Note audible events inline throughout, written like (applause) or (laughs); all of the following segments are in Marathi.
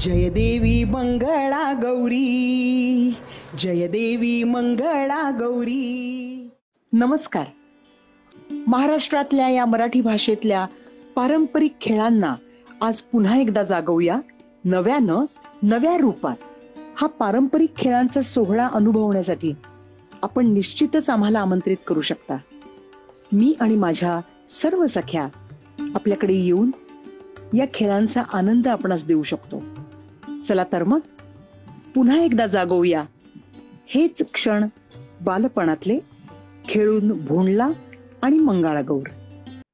जय देवी मंगळा गौरी जय देवी मंगळा गौरी. नमस्कार. महाराष्ट्रातल्या या मराठी भाषेतल्या पारंपरिक खेळांना आज पुन्हा एकदा जागवूया नव्यानं नव्या रूपात. हा पारंपरिक खेळांचा सोहळा अनुभवण्यासाठी आपण निश्चितच आम्हाला आमंत्रित करू शकता. मी आणि माझ्या सर्व सख्या आपल्याकडे येऊन या खेळांचा आनंद आपणास देऊ शकतो. चला तर मग. पुन्हा एकदा जागवूया. हेच क्षण बालपणातले खेळून भोंडला आणि मंगाळागौर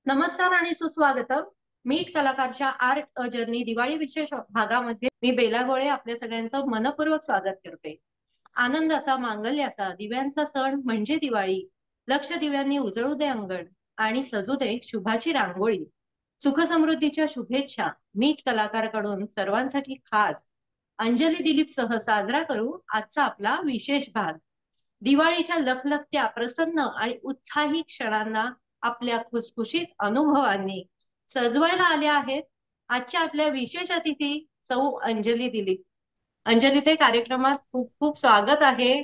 नमस्कार आणि सुस्वागतम. मीट कलाकारच्या आर्ट अ जर्नी दिवाळी विशेष भागामध्ये मी बेला गोळे आपल्या सगळ्यांचं मनपूर्वक स्वागत करते. आनंदाचा मांगल्याचा दिव्यांचा सण म्हणजे दिवाळी. लक्ष दिव्यांनी उजळू दे अंगण आणि सजू दे शुभाची रांगोळी. सुख समृद्धीच्या शुभेच्छा मीट कलाकारकडून सर्वांसाठी खास. अंजली दिलीप सह साजरा करू आजचा आपला विशेष भाग. दिवाळीच्या लखलखत्या प्रसन्न आणि उत्साही क्षणांना आपल्या खुसखुशीत अनुभवांनी सजवायला आल्या आहेत. आजच्या आपल्या विशेष अतिथी सौ अंजली दिलीप. अंजली ते कार्यक्रमात खूप खूप स्वागत आहे.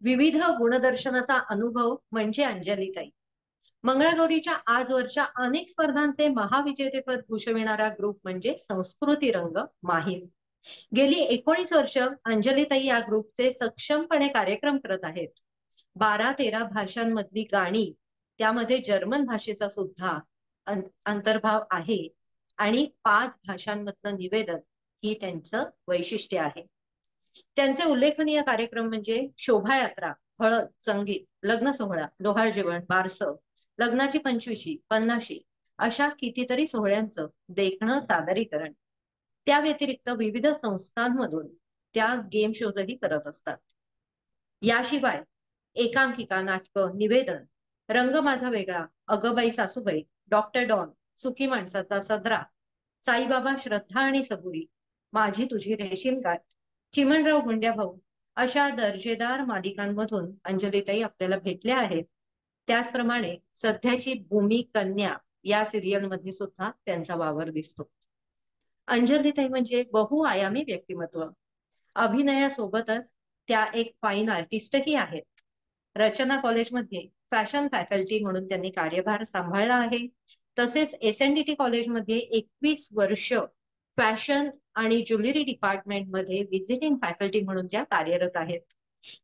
विविध गुणदर्शनाचा अनुभव म्हणजे अंजलीताई. मंगळागौरीच्या आजवरच्या अनेक स्पर्धांचे महाविजेतेपद भूषविणारा ग्रुप म्हणजे संस्कृती रंग माहीम. गेली एकोणीस वर्ष अंजलीताई या ग्रुपचे सक्षमपणे कार्यक्रम करत आहेत. बारा तेरा भाषांमधली गाणी त्यामध्ये जर्मन भाषेचा सुद्धा अंतर्भाव आहे आणि पाच भाषांमधलं निवेदन ही त्यांचं वैशिष्ट्य आहे. त्यांचे उल्लेखनीय कार्यक्रम म्हणजे शोभायात्रा हळद संगीत लग्न सोहळा डोहाळ जेवण बारस लग्नाची पंचवीशी पन्नाशी अशा कितीतरी सोहळ्यांचं देखणं सादरीकरण. त्या व्यतिरिक्त विविध संस्थांमधून त्या गेम शोजही करत असतात. याशिवाय एकांकिका नाटकं निवेदन रंग माझा वेगळा अगबाई सासूबाई डॉक्टर डॉन सुखी माणसाचा सदरा साईबाबा श्रद्धा आणि सबुरी माझी तुझी रेशीम गाठ चिमणराव गुंड्या भाऊ अशा दर्जेदार मालिकांमधून अंजलीताई आपल्याला भेटल्या आहेत. त्याचप्रमाणे सध्याची भूमी कन्या या सिरियलमध्ये सुद्धा त्यांचा वावर दिसतो. अंजलीताई म्हणजे बहुआयामी व्यक्तिमत्व. अभिनयासोबतच त्या एक फाईन आर्टिस्टही आहेत. रचना कॉलेजमध्ये फॅशन फॅकल्टी म्हणून त्यांनी कार्यभार सांभाळला आहे. तसेच एस एन डी टी कॉलेजमध्ये एकवीस वर्ष फॅशन आणि ज्वेलरी डिपार्टमेंटमध्ये व्हिजिटिंग फॅकल्टी म्हणून त्या कार्यरत आहेत.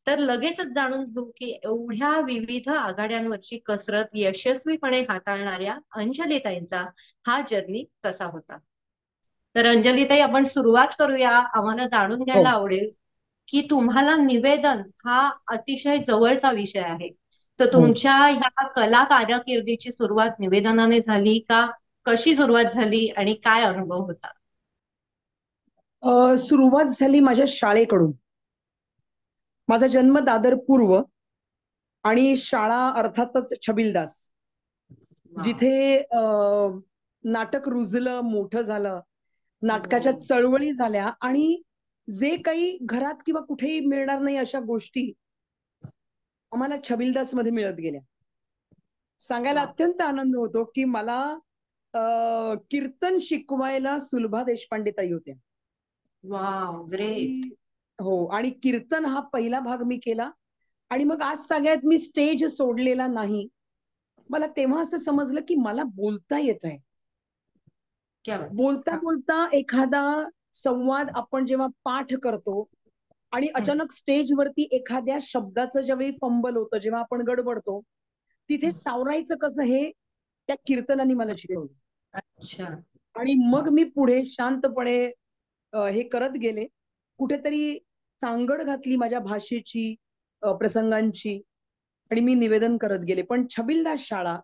तर लगेचच जाणून घेऊ की एवढ्या विविध आघाड्यांवरची कसरत यशस्वीपणे हाताळणाऱ्या अंजलीताईंचा हा जर्नी कसा होता? तर अंजलीताई आपण सुरुवात करूया. आम्हाला जाणून घ्यायला आवडेल की तुम्हाला निवेदन हा अतिशय जवळचा विषय आहे. तर तुमच्या ह्या कला कारकिर्दीची सुरुवात निवेदनाने झाली का? कशी सुरुवात झाली आणि काय अनुभव होता? सुरुवात झाली माझ्या शाळेकडून. माझा जन्म दादर पूर्व आणि शाळा अर्थातच छबिलदास. जिथे नाटक रुजलं मोठं झालं. नाटकाच्या चळवळी झाल्या आणि जे काही घरात किंवा कुठेही मिळणार नाही अशा गोष्टी आम्हाला छबिलदासमध्ये मिळत गेल्या. सांगायला अत्यंत आनंद होतो की मला कीर्तन शिकवायला सुलभा देशपांडे ताई होत्या. हो आणि कीर्तन हा पहिला भाग मी केला. आणि मग आज सगळ्यात मी स्टेज सोडलेला नाही. मला तेव्हा असं समजलं की मला बोलता येत आहे बोलता बोलता एखादा संवाद आपण जेव्हा पाठ करतो आणि अचानक स्टेजवरती एखाद्या शब्दाचं ज्यावेळी फंबल होतं जेव्हा आपण गडबडतो तिथे सावरायचं कसं हे? त्या कीर्तनाने मला शिकवलं. अच्छा. आणि मग मी पुढे शांतपणे हे करत गेले. कुठेतरी सांगड घातली माझ्या भाषेची प्रसंगांची आणि मी निवेदन करत गेले. पण छबिलदास शाळा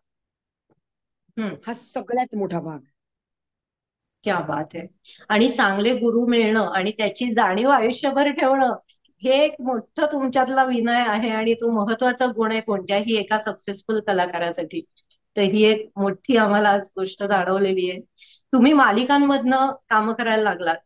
हा सगळ्यात मोठा भाग क्या बात आहे. आणि चांगले गुरु मिळणं आणि त्याची जाणीव आयुष्यभर ठेवणं हे एक मोठं तुमच्यातला विनय आहे आणि तो महत्त्वाचा गुण आहे कोणत्याही एका सक्सेसफुल कलाकारासाठी. तर ही एक मोठी आम्हाला आज गोष्ट जाणवलेली आहे. तुम्ही मालिकांमधनं काम करायला लागलात.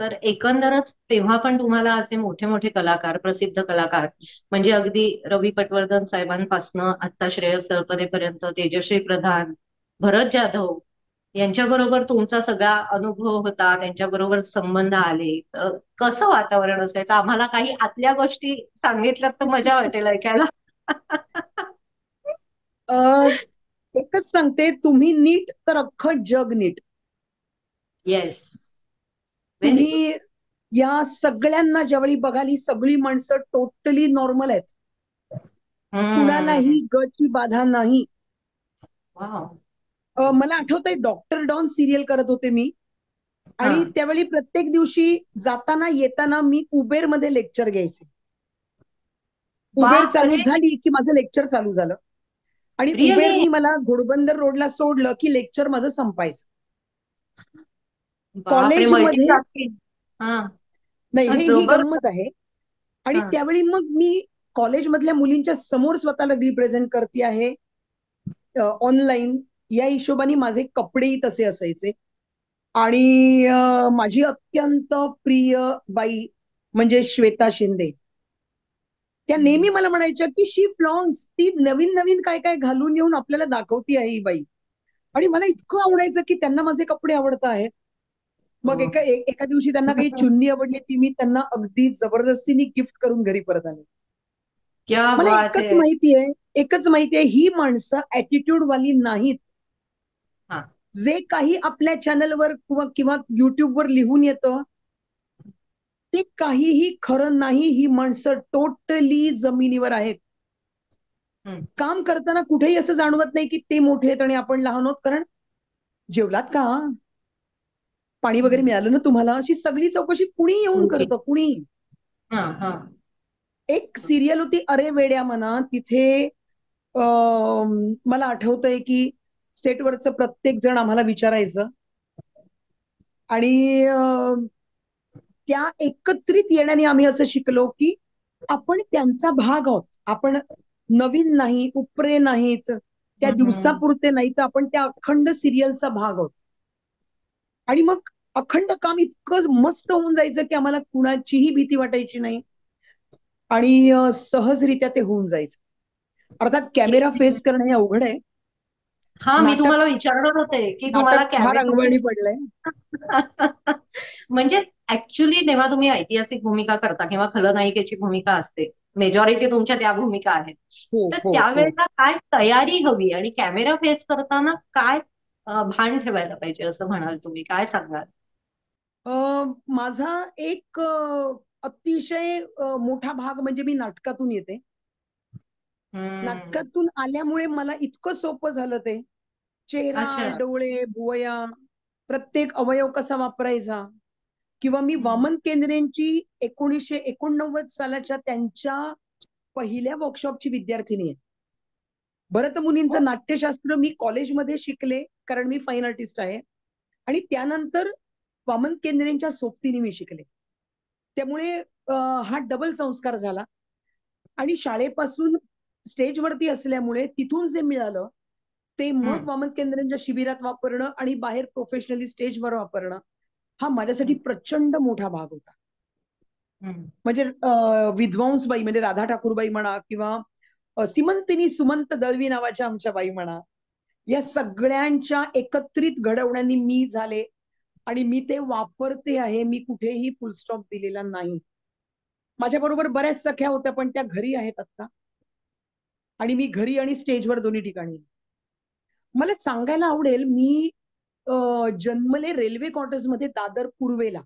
तर एकंदरच तेव्हा पण तुम्हाला असे मोठे मोठे कलाकार प्रसिद्ध कलाकार म्हणजे अगदी रवी पटवर्धन साहेबांपासनं आता श्रेयस तळपदेपर्यंत तेजश्री प्रधान भरत जाधव यांच्याबरोबर तुमचा सगळा अनुभव होता त्यांच्याबरोबर संबंध आले. तर कसं वातावरण असायचं आम्हाला काही आतल्या गोष्टी सांगितल्यात तर मजा वाटेल ऐकायला? (laughs) एकच सांगते तुम्ही नीट तर अख्खं जग नीट. येस तुम्ही या सगळ्यांना ज्यावेळी बघाल ही सगळी माणसं टोटली नॉर्मल आहेत. कुणालाही गची बाधा नाही. मला आठवतंय डॉक्टर डॉन सिरियल करत होते मी आणि. त्यावेळी प्रत्येक दिवशी जाताना येताना मी उबेरमध्ये लेक्चर घ्यायचे उबेर. चालू झाली की माझं लेक्चर चालू झालं आणि Really? उबेरनी मला घोडबंदर रोडला सोडलं की लेक्चर माझं संपायचं कॉलेजमध्ये- नाही हे ही. गंमत आहे आणि. त्यावेळी मग मी कॉलेजमधल्या मुलींच्या समोर स्वतःला रिप्रेझेंट करते आहे ऑनलाईन या हिशोबाने माझे कपडेही तसे असायचे. आणि माझी अत्यंत प्रिय बाई म्हणजे श्वेता शिंदे. त्या नेहमी मला म्हणायच्या की शी फ्लॉन्स ती नवीन नवीन काय काय घालून येऊन आपल्याला दाखवती आहे ही बाई. आणि मला इतकं आवडायचं की त्यांना माझे कपडे आवडत आहेत. मग हो. एका एका दिवशी त्यांना काही चुन्नी आवडली ती मी त्यांना अगदी जबरदस्तीने गिफ्ट करून घरी परत आले. मला एकच आहे. माहितीये एकच माहितीये ही माणसं ऍटिट्यूड वाली नाहीत. जे काही आपल्या चॅनलवर किंवा किंवा युट्यूबवर लिहून येतं ते काहीही खरं नाही ही माणसं टोटली जमिनीवर आहेत. काम करताना कुठेही असं जाणवत नाही की ते मोठे आहेत आणि आपण लहान आहोत कारण जेवलात का? पाणी वगैरे मिळालं ना तुम्हाला? अशी सगळी चौकशी कुणी येऊन. करतं? कुणी? हा हा. एक सिरियल होती अरे वेड्या मना तिथे मला आठवतंय की सेटवरचं प्रत्येक जण आम्हाला विचारायचं. आणि त्या एकत्रित येण्याने आम्ही असं शिकलो की आपण त्यांचा भाग आहोत. आपण नवीन नाही उपरे नाहीत त्या. दिवसापुरते नाही तर आपण त्या अखंड सिरियलचा भाग आहोत. आणि मग अखंड काम इतकं मस्त होऊन जायचं की आम्हाला कुणाचीही भीती वाटायची नाही. आणि सहजरित्या ते होऊन जायचं. अर्थात कॅमेरा फेस करणं हे अवघड आहे. हा मी तुम्हाला विचारणार होते की तुम्हाला (laughs) म्हणजे ऍक्च्युली तेव्हा तुम्ही ऐतिहासिक भूमिका करता किंवा खलनायिकेची भूमिका असते मेजॉरिटी तुमच्या त्या भूमिका आहेत हो तर हो, हो. त्यावेळेला काय तयारी हवी आणि कॅमेरा फेस करताना काय भान ठेवायला पाहिजे असं म्हणाल तुम्ही काय सांगाल माझा एक अतिशय मोठा भाग म्हणजे मी नाटकातून येते. नाटकातून आल्यामुळे मला इतकं सोपं झालं ते. चेहरा. डोळे भुवया प्रत्येक अवयव कसा वापरायचा? किंवा मी. वामन केंद्रेंची एकोणीसशे एकोणनव्वद सालाच्या त्यांच्या पहिल्या वर्कशॉपची विद्यार्थिनी आहे. भरत मुनींचं नाट्यशास्त्र मी कॉलेजमध्ये शिकले कारण मी फाईन आर्टिस्ट आहे. आणि त्यानंतर वामन केंद्रेंच्या सोबतीने मी शिकले. त्यामुळे हा डबल संस्कार झाला. आणि शाळेपासून स्टेजवरती असल्यामुळे तिथून जे मिळालं ते मग. वामन केंद्रांच्या शिबिरात वापरणं आणि बाहेर प्रोफेशनली स्टेजवर वापरणं हा माझ्यासाठी प्रचंड मोठा भाग होता. म्हणजे अं, विद्वांसबाई म्हणजे राधा ठाकूरबाई म्हणा किंवा सिमंतिनी सुमंत दळवी नावाच्या आमच्या बाई म्हणा या सगळ्यांच्या एकत्रित घडवण्यानी मी झाले आणि मी ते वापरते आहे मी कुठेही फुलस्टॉप दिलेला नाही माझ्या बरोबर बऱ्याच सख्या होत्या पण त्या घरी आहेत आता आणि मी घरी आणि स्टेजवर दोन्ही ठिकाणी. मला सांगायला आवडेल मी जन्मले रेल्वे क्वार्टर्समध्ये दादर पूर्वेला.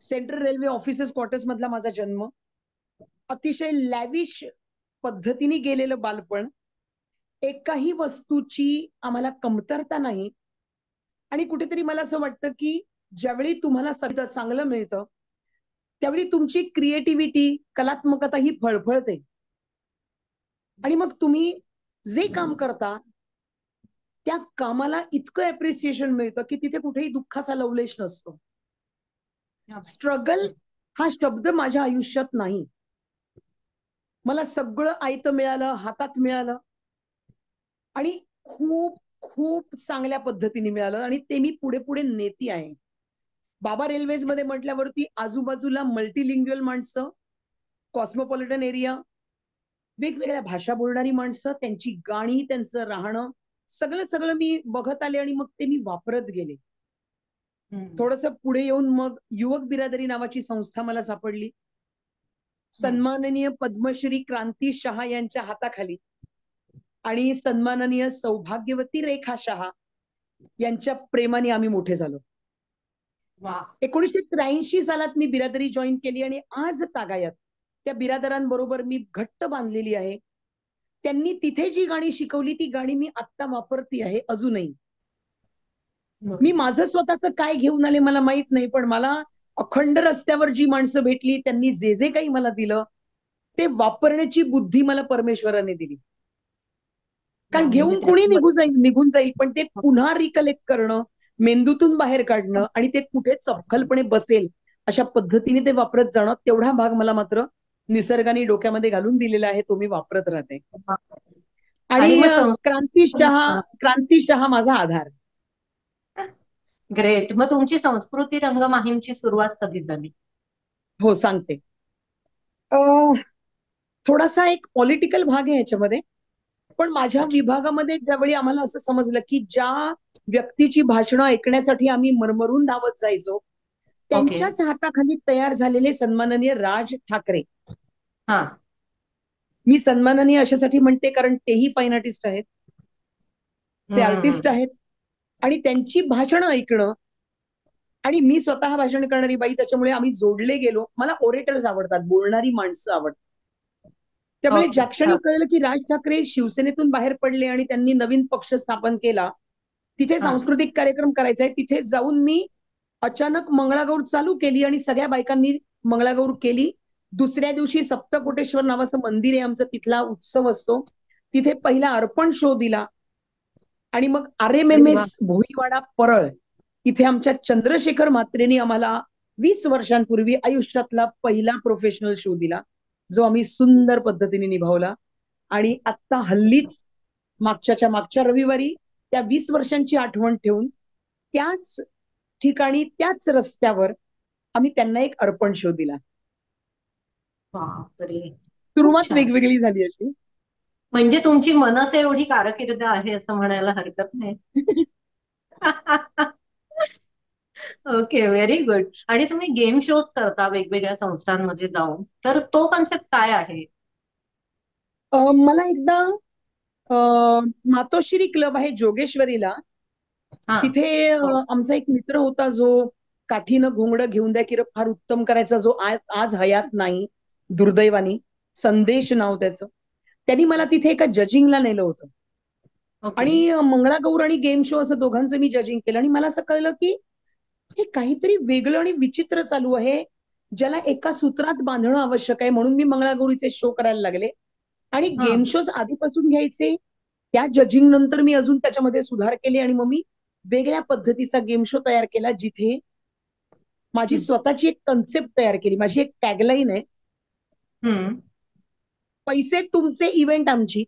सेंट्रल रेल्वे ऑफिसेस क्वार्टर्स मधला माझा जन्म. अतिशय लॅविश पद्धतीने गेलेलं बालपण. एकाही वस्तूची आम्हाला कमतरता नाही. आणि कुठेतरी मला असं वाटतं की ज्यावेळी तुम्हाला सगळं चांगलं मिळतं त्यावेळी तुमची क्रिएटिव्हिटी कलात्मकता ही फळफळते. आणि मग तुम्ही जे काम करता त्या कामाला इतकं अप्रिसिएशन मिळतं की तिथे कुठेही दुःखाचा लवलेश नसतो. स्ट्रगल हा शब्द माझ्या आयुष्यात नाही. मला सगळं आयतं मिळालं हातात मिळालं आणि खूप खूप चांगल्या पद्धतीने मिळालं आणि ते मी पुढे पुढे नेती आहे. बाबा रेल्वेजमध्ये म्हटल्यावरती आजूबाजूला मल्टीलिंग्युअल माणसं कॉस्मोपॉलिटन एरिया वेगवेगळ्या भाषा बोलणारी माणसं त्यांची गाणी त्यांचं राहणं सगळं सगळं मी बघत आले आणि मग ते मी वापरत गेले. थोडस पुढे येऊन मग युवक बिरादरी नावाची संस्था मला सापडली. सन्माननीय पद्मश्री क्रांती शहा यांच्या हाताखाली आणि सन्माननीय सौभाग्यवती रेखा शहा यांच्या प्रेमाने आम्ही मोठे झालो. वा एकोणीसशे त्र्याऐंशी सालात मी बिरादरी जॉईन केली आणि आज तागायत. त्या बिरादरांबरोबर मी घट्ट बांधलेली आहे. त्यांनी तिथे जी गाणी शिकवली ती गाणी मी आत्ता वापरती आहे अजूनही. मी माझं स्वतःच काय घेऊन आले मला माहीत नाही पण मला अखंड रस्त्यावर जी माणसं भेटली त्यांनी जे जे काही मला दिलं ते वापरण्याची बुद्धी मला परमेश्वराने दिली. कारण म्हणजे घेऊन कोणी निघून जाईल निघून जाईल पण ते पुन्हा रिकलेक्ट करणं मेंदूतून बाहेर काढणं आणि ते कुठे चपखलपणे बसेल अशा पद्धतीने ते वापरत जाणं तेवढा भाग मला मात्र निसर्गाने डोक्यामध्ये घालून दिलेला आहे तो मी वापरत राहते. आणि क्रांती शहा क्रांती शहा माझा आधार. ग्रेट. मग तुमची संस्कृती रंग माहीमची सुरुवात कधी झाली? हो सांगते. थोडासा एक पॉलिटिकल भाग आहे याच्यामध्ये. पण माझ्या विभागामध्ये ज्यावेळी आम्हाला असं समजलं की ज्या व्यक्तीची भाषणं ऐकण्यासाठी आम्ही मरमरून धावत जायचो त्यांच्याच हाताखाली तयार झालेले सन्माननीय राज ठाकरे. हा मी सन्माननीय अशासाठी म्हणते कारण तेही फाईन आर्टिस्ट आहेत ते. आर्टिस्ट आहेत आणि त्यांची भाषणं ऐकणं आणि मी स्वतः भाषण करणारी बाई त्याच्यामुळे आम्ही जोडले गेलो मला ओरेटर्स आवडतात बोलणारी माणसं आवडतात त्यामुळे Okay. ज्या क्षणी हा. कळलं की राज ठाकरे शिवसेनेतून बाहेर पडले आणि त्यांनी नवीन पक्ष स्थापन केला तिथे हा. सांस्कृतिक कार्यक्रम करायचा आहे तिथे जाऊन मी अचानक मंगळागौर चालू केली आणि सगळ्या बायकांनी मंगळागौर केली दुसऱ्या दिवशी सप्तकोटेश्वर नावाचं मंदिर आहे आमचं तिथला उत्सव असतो. तिथे पहिला अर्पण शो दिला. आणि मग R M M S Bhoiwada Parel इथे आमच्या चंद्रशेखर म्हात्रेंनी आम्हाला वीस वर्षांपूर्वी आयुष्यातला पहिला प्रोफेशनल शो दिला. जो आम्ही सुंदर पद्धतीने निभावला. आणि आत्ता हल्लीच मागच्याच्या मागच्या रविवारी त्या वीस वर्षांची आठवण ठेवून त्याच ठिकाणी त्याच रस्त्यावर आम्ही त्यांना एक अर्पण शो दिला. बापरे. सुरुवात छान. वेगवेगळी झाली अशी. म्हणजे तुमची मनस एवढी कारकीर्द आहे असं म्हणायला हरकत नाही. Okay very good. आणि तुम्ही गेम शोज करता वेगवेगळ्या संस्थांमध्ये जाऊन. तर तो कन्सेप्ट काय आहे? अं, मला एकदा अं, मातोश्री क्लब आहे जोगेश्वरीला. हा. तिथे अं, हो. आमचा एक मित्र होता जो काठीनं घोंगडं घेऊन द्या की रे फार उत्तम करायचा जो आज हयात नाही. दुर्दैवानी संदेश नाव त्याचं. त्यांनी मला तिथे एका जजिंगला नेलं होतं. ओके आणि मंगळागौर आणि गेम शो असं दोघांचं मी जजिंग केलं. आणि मला असं कळलं की हे काहीतरी वेगळं आणि विचित्र चालू आहे ज्याला एका सूत्रात बांधणं आवश्यक आहे म्हणून मी मंगळागौरीचे शो करायला लागले. आणि. गेम शोज आधीपासून घ्यायचे त्या जजिंग नंतर मी अजून त्याच्यामध्ये सुधार केले आणि मग मी वेगळ्या पद्धतीचा गेम शो तयार केला जिथे माझी. स्वतःची एक कन्सेप्ट तयार केली. माझी एक टॅगलाईन आहे पैसे तुमचे इव्हेंट आमची.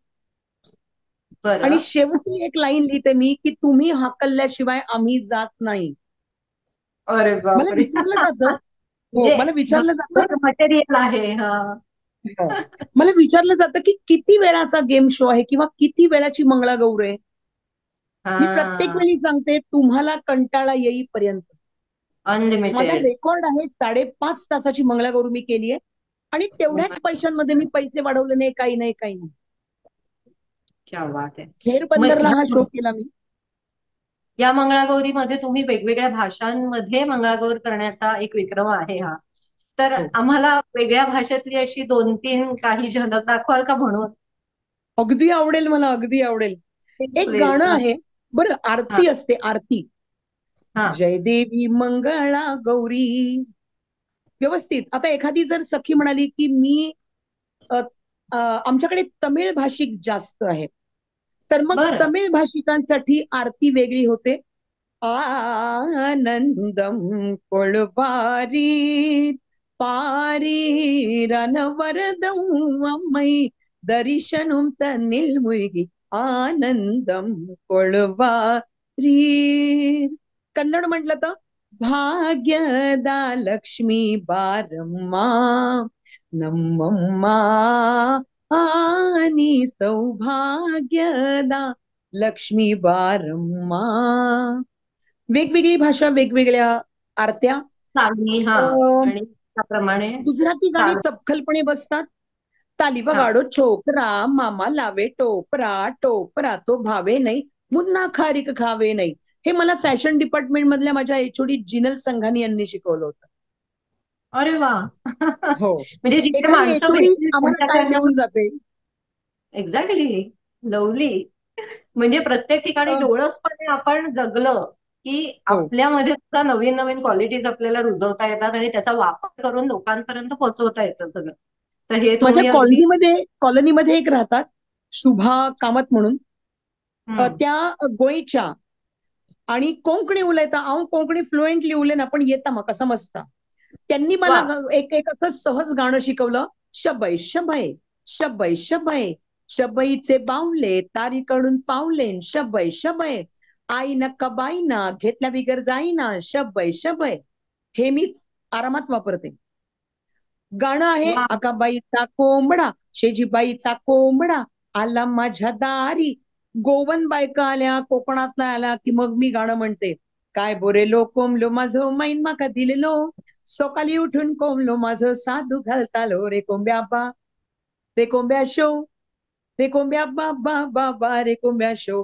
आणि शेवटी एक लाईन लिहिते मी की तुम्ही हाकलल्याशिवाय आम्ही जात नाही. अरे मला विचारलं जातं. हो म्हणजे मला विचारलं जातं. मटेरियल आहे हा. मला विचारलं जातं की किती वेळाचा गेम शो आहे किंवा किती वेळाची मंगळागौर आहे? मी प्रत्येक वेळी सांगते तुम्हाला कंटाळा येईपर्यंत. माझा रेकॉर्ड आहे साडेपाच तासाची मंगळागौर मी केली आहे आणि तेवढ्याच पैशांमध्ये मी पैसे वाढवले नाही काही नाही काही नाही. हा शो केला मी. या मंगळागौरीमध्ये तुम्ही वेगवेगळ्या भाषांमध्ये मंगळागौर करण्याचा एक विक्रम आहे हा. तर हो. आम्हाला वेगळ्या भाषेतली अशी दोन तीन काही झलक दाखवाल का म्हणून? अगदी आवडेल मला अगदी आवडेल. एक. गाणं आहे. बरं आरती असते आरती. हा. जय देवी मंगळा गौरी व्यवस्थित. आता एखादी जर सखी म्हणाली की मी आमच्याकडे तमिळ भाषिक जास्त आहेत तर मग. तमिळ भाषिकांसाठी आरती वेगळी होते. आनंदम कोळवारी पारीरनवरदं अम्मै दर्शनं तन्निल मुळगी आनंदम कोळवारी. कन्नड म्हटलं तर భాగ్యదా లక్ష్మీ బారమ్మా నమ్మమ్మా ఆని सौभाग्यदा लक्ष्मी बारम्मा. वेगवेगळी भाषा वेगवेगळ्या आरत्या. गुजराती गाणी चपखलपणे बसतात. तालिबा गाडो छोकरा मामा लावे टोपरा टोपरा तो भावे नाही मुन्ना खारीक खावे नाही. हे मला फॅशन डिपार्टमेंट मधल्या माझ्या एचओडी जिनल संघानी यांनी शिकवलं होतं. अरे वा. हो. म्हणजे जाते. एक्झॅक्टली लवली म्हणजे प्रत्येक ठिकाणी डोळसपणे आपण जगलं की हो. आपल्यामध्ये सुद्धा नवीन नवीन क्वालिटीज आपल्याला रुजवता येतात आणि त्याचा वापर करून लोकांपर्यंत पोहोचवता येतं सगळं. तर हे माझ्या कॉलनीमध्ये कॉलनीमध्ये एक राहतात शुभा कामत म्हणून. त्या गोंयच्या आणि कोंकणी उलयता हांव कोंकणी फ्लुएंटली उलयना पण येता म्हाका समजता त्यांनी मला एक एक असं सहज गाणं शिकवलं. शबय शबय शबय शबय शबईचे बावले तारीकडून पावले. शबय शबय आई न कबाईना घेतल्या बिगर जाईना. शबय शबय हे मी आरामात वापरते. गाणं आहे वा. आकाबाईचा कोंबडा शेजीबाईचा कोंबडा. आला माझ्या दारी गोवन बायका आल्या कोकणातला आल्या की मग मी गाणं म्हणते. काय बोरेलो कोंबलो माझं मैन माका दिलेलो. सकाळी उठून कोंबलो माझं साधू घालतालो रे कोंब्या बा रे कोंब्या शो रे कोंब्या बा बा बा बा रे कोंब्या शो.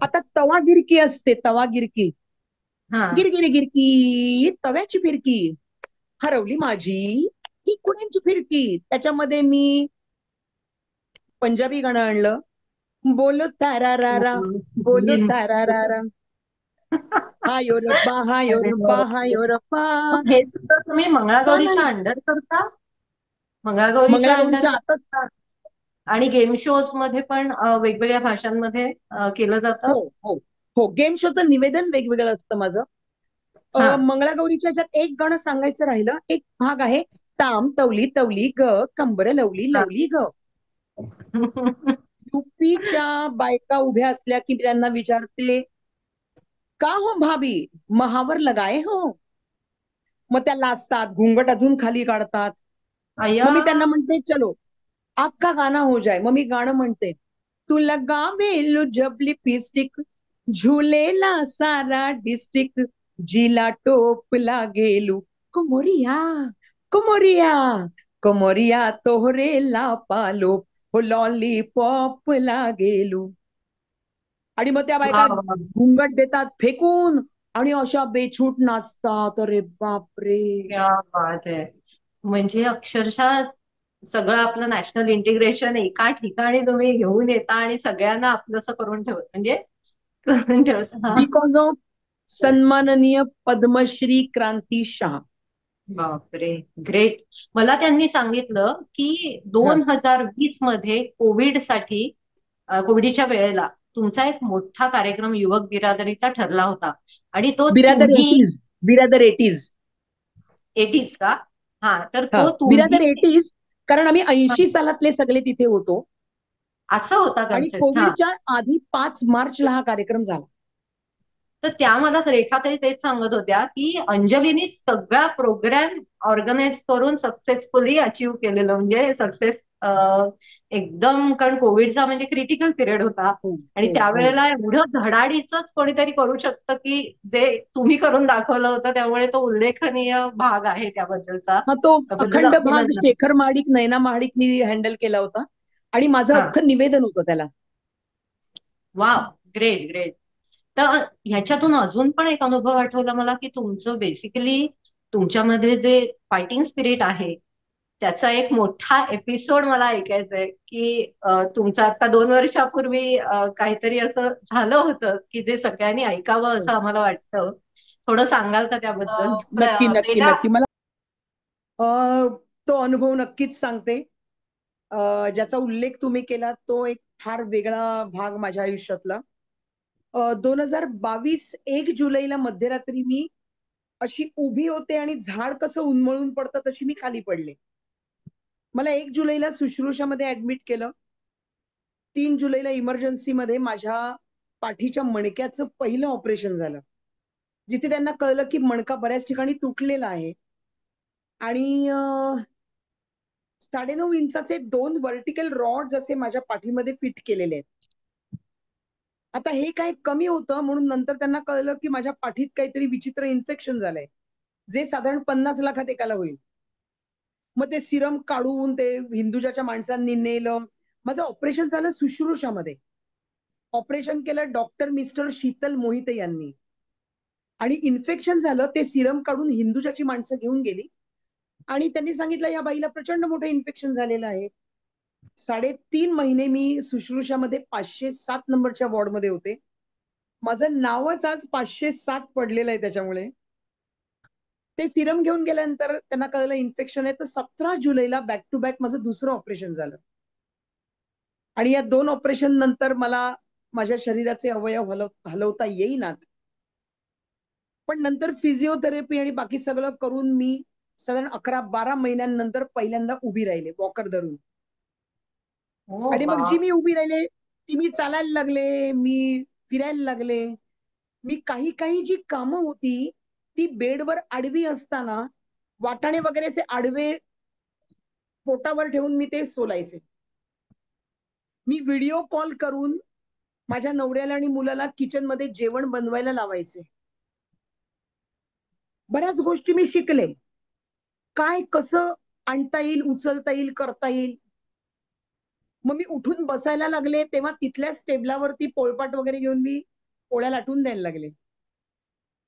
आता तवा गिरकी असते तवा गिरकी. गिरगिरी गिरकी तव्याची फिरकी. हरवली माझी ही कुणाची फिरकी? त्याच्यामध्ये मी पंजाबी गाणं आणलं. बोलो तारा रारा बोलो तारा रारा हायो रब्बा हायो रब्बा हायो रब्बा हे सुद्धा तुम्ही मंगळागौरीच्या अंडर करता? मंगळागौरीच्या अंडर करता आणि गेम शोजमध्ये पण वेगवेगळ्या भाषांमध्ये केलं जातं? हो हो. हो गेम शोचं निवेदन वेगवेगळं असतं माझं. हा. मंगळागौरीच्या ह्याच्यात एक गाणं सांगायचं राहिलं एक भाग आहे. ताम तवली तवली ग कंबर लवली हा. लवली ग. (laughs) युपीच्या बायका उभ्या असल्या की त्यांना विचारते का हो भाभी? महावर लगाए हो. मग त्या लाजतात घुंगट अजून खाली काढतात. मग मी त्यांना म्हणते चलो आपका गाना हो जाए मग मी गाणं म्हणते तू लगावे जब लिपस्टिक झुलेला सारा डिस्ट्रिक्ट जिला टोप लागेलू. कुमोरिया कुमोरिया कुमोरिया तोहरे ला पालो हो लॉलीपॉप लागेलू. आणि मग त्या बायका. घुंगट देतात फेकून आणि अशा बेछूट नाचतात. अरे बापरे. क्या बात आहे. म्हणजे अक्षरशः सगळं आपलं नॅशनल इंटिग्रेशन एका ठिकाणी तुम्ही घेऊन येता आणि सगळ्यांना आपलंसं करून ठेवत म्हणजे करून ठेवता. बिकॉज ऑफ सन्माननीय पद्मश्री क्रांती शाह. बापरे. ग्रेट मला त्यांनी सांगितलं की दोन हजार वीसमध्ये कोविडसाठी अ, कोविडच्या वेळेला तुमचा एक मोठा कार्यक्रम युवक बिरादरीचा ठरला होता. आणि तो बिरादर तुम्ही एटीज बिरादर एटीज एटीज का? हा तर हा. तो तुम्ही बिरादर एटीज कारण आम्ही ऐंशी सालातले सगळे तिथे होतो. असं होता आणि कन्सेप्ट हा. कोविडच्या आधी पाच मार्चला हा कार्यक्रम झाला. तर त्या मला रेखाताई तेच सांगत होत्या की अंजलीनी सगळा प्रोग्राम ऑर्गनाईज करून सक्सेसफुली अचीव्ह केलेलं. म्हणजे सक्सेस एकदम कारण कोविडचा म्हणजे क्रिटिकल पिरियड होता. आणि हो, त्यावेळेला एवढं धडाडीच कोणीतरी करू शकतं की जे तुम्ही करून दाखवलं होतं त्यामुळे तो उल्लेखनीय भाग आहे त्याबद्दलचा. हा तो अखंड भाग. शेखर महाडिक नैना महाडिकनी हँडल केला होता. आणि माझं हा. अख्खं निवेदन होतं त्याला. वा ग्रेट ग्रेट तर ह्याच्यातून अजून पण एक अनुभव आठवला मला की तुमचं बेसिकली तुमच्यामध्ये जे फायटिंग स्पिरिट आहे त्याचा एक मोठा एपिसोड मला ऐकायचा आहे की तुमचं आता दोन वर्षापूर्वी काहीतरी असं झालं होतं की जे सगळ्यांनी ऐकावं असं आम्हाला वाटतं. थोडं सांगाल का त्याबद्दल? नक्की नक्की नक्की. मला तो अनुभव नक्कीच सांगते. ज्याचा उल्लेख तुम्ही केला तो एक फार वेगळा भाग माझ्या आयुष्यातला. दोन हजार बावीस एक जुलैला मध्यरात्री मी अशी उभी होते आणि झाड कसं उन्मळून पडतं तशी मी खाली पडले. मला एक जुलैला शुश्रूषामध्ये ऍडमिट केलं. तीन जुलैला इमर्जन्सीमध्ये माझ्या पाठीच्या मणक्याचं पहिलं ऑपरेशन झालं. जिथे त्यांना कळलं की मणका बऱ्याच ठिकाणी तुटलेला आहे. आणि साडेनऊ इंचाचे दोन व्हर्टिकल रॉड्स असे माझ्या पाठीमध्ये फिट केलेले आहेत. आता हे काय कमी होतं म्हणून नंतर त्यांना कळलं की माझ्या पाठीत काहीतरी विचित्र इन्फेक्शन झालंय. जे साधारण पन्नास लाखात एकाला होईल. मग ते सिरम काढून ते हिंदुजाच्या माणसांनी नेलं. माझं ऑपरेशन झालं शुश्रूषामध्ये. ऑपरेशन केलं डॉक्टर मिस्टर शीतल मोहिते यांनी. आणि इन्फेक्शन झालं ते सिरम काढून हिंदुजाची माणसं घेऊन गेली. आणि त्यांनी सांगितलं या बाईला प्रचंड मोठं इन्फेक्शन झालेलं आहे. साडेतीन महिने मी शुश्रूषामध्ये पाचशे सात नंबरच्या वॉर्डमध्ये होते. माझं नावच आज पाचशे सात पडलेलं आहे त्याच्यामुळे. ते सिरम घेऊन गेल्यानंतर त्यांना कळलं इन्फेक्शन आहे. तर सतरा जुलैला बॅक टू बॅक माझं दुसरं ऑपरेशन झालं. आणि या दोन ऑपरेशन नंतर मला माझ्या शरीराचे अवयव हलव हलवता येईनात. पण नंतर फिजिओथेरपी आणि बाकी सगळं करून मी साधारण अकरा बारा महिन्यांनंतर पहिल्यांदा उभी राहिले वॉकर धरून. हो आणि मग. जी मी उभी राहिले ती मी चालायला लागले मी फिरायला लागले. मी काही काही जी कामं होती ती बेडवर आडवी असताना वाटाणे वगैरे असे आडवे पोटावर ठेवून मी ते सोलायचे. मी व्हिडिओ कॉल करून माझ्या नवऱ्याला आणि मुलाला किचनमध्ये जेवण बनवायला लावायचे. बऱ्याच गोष्टी मी शिकले. काय कसं आणता येईल उचलता येईल करता येईल मग मी उठून बसायला लागले तेव्हा तिथल्याच टेबलावरती पोळपाट वगैरे घेऊन मी पोळ्या लाटून द्यायला लागले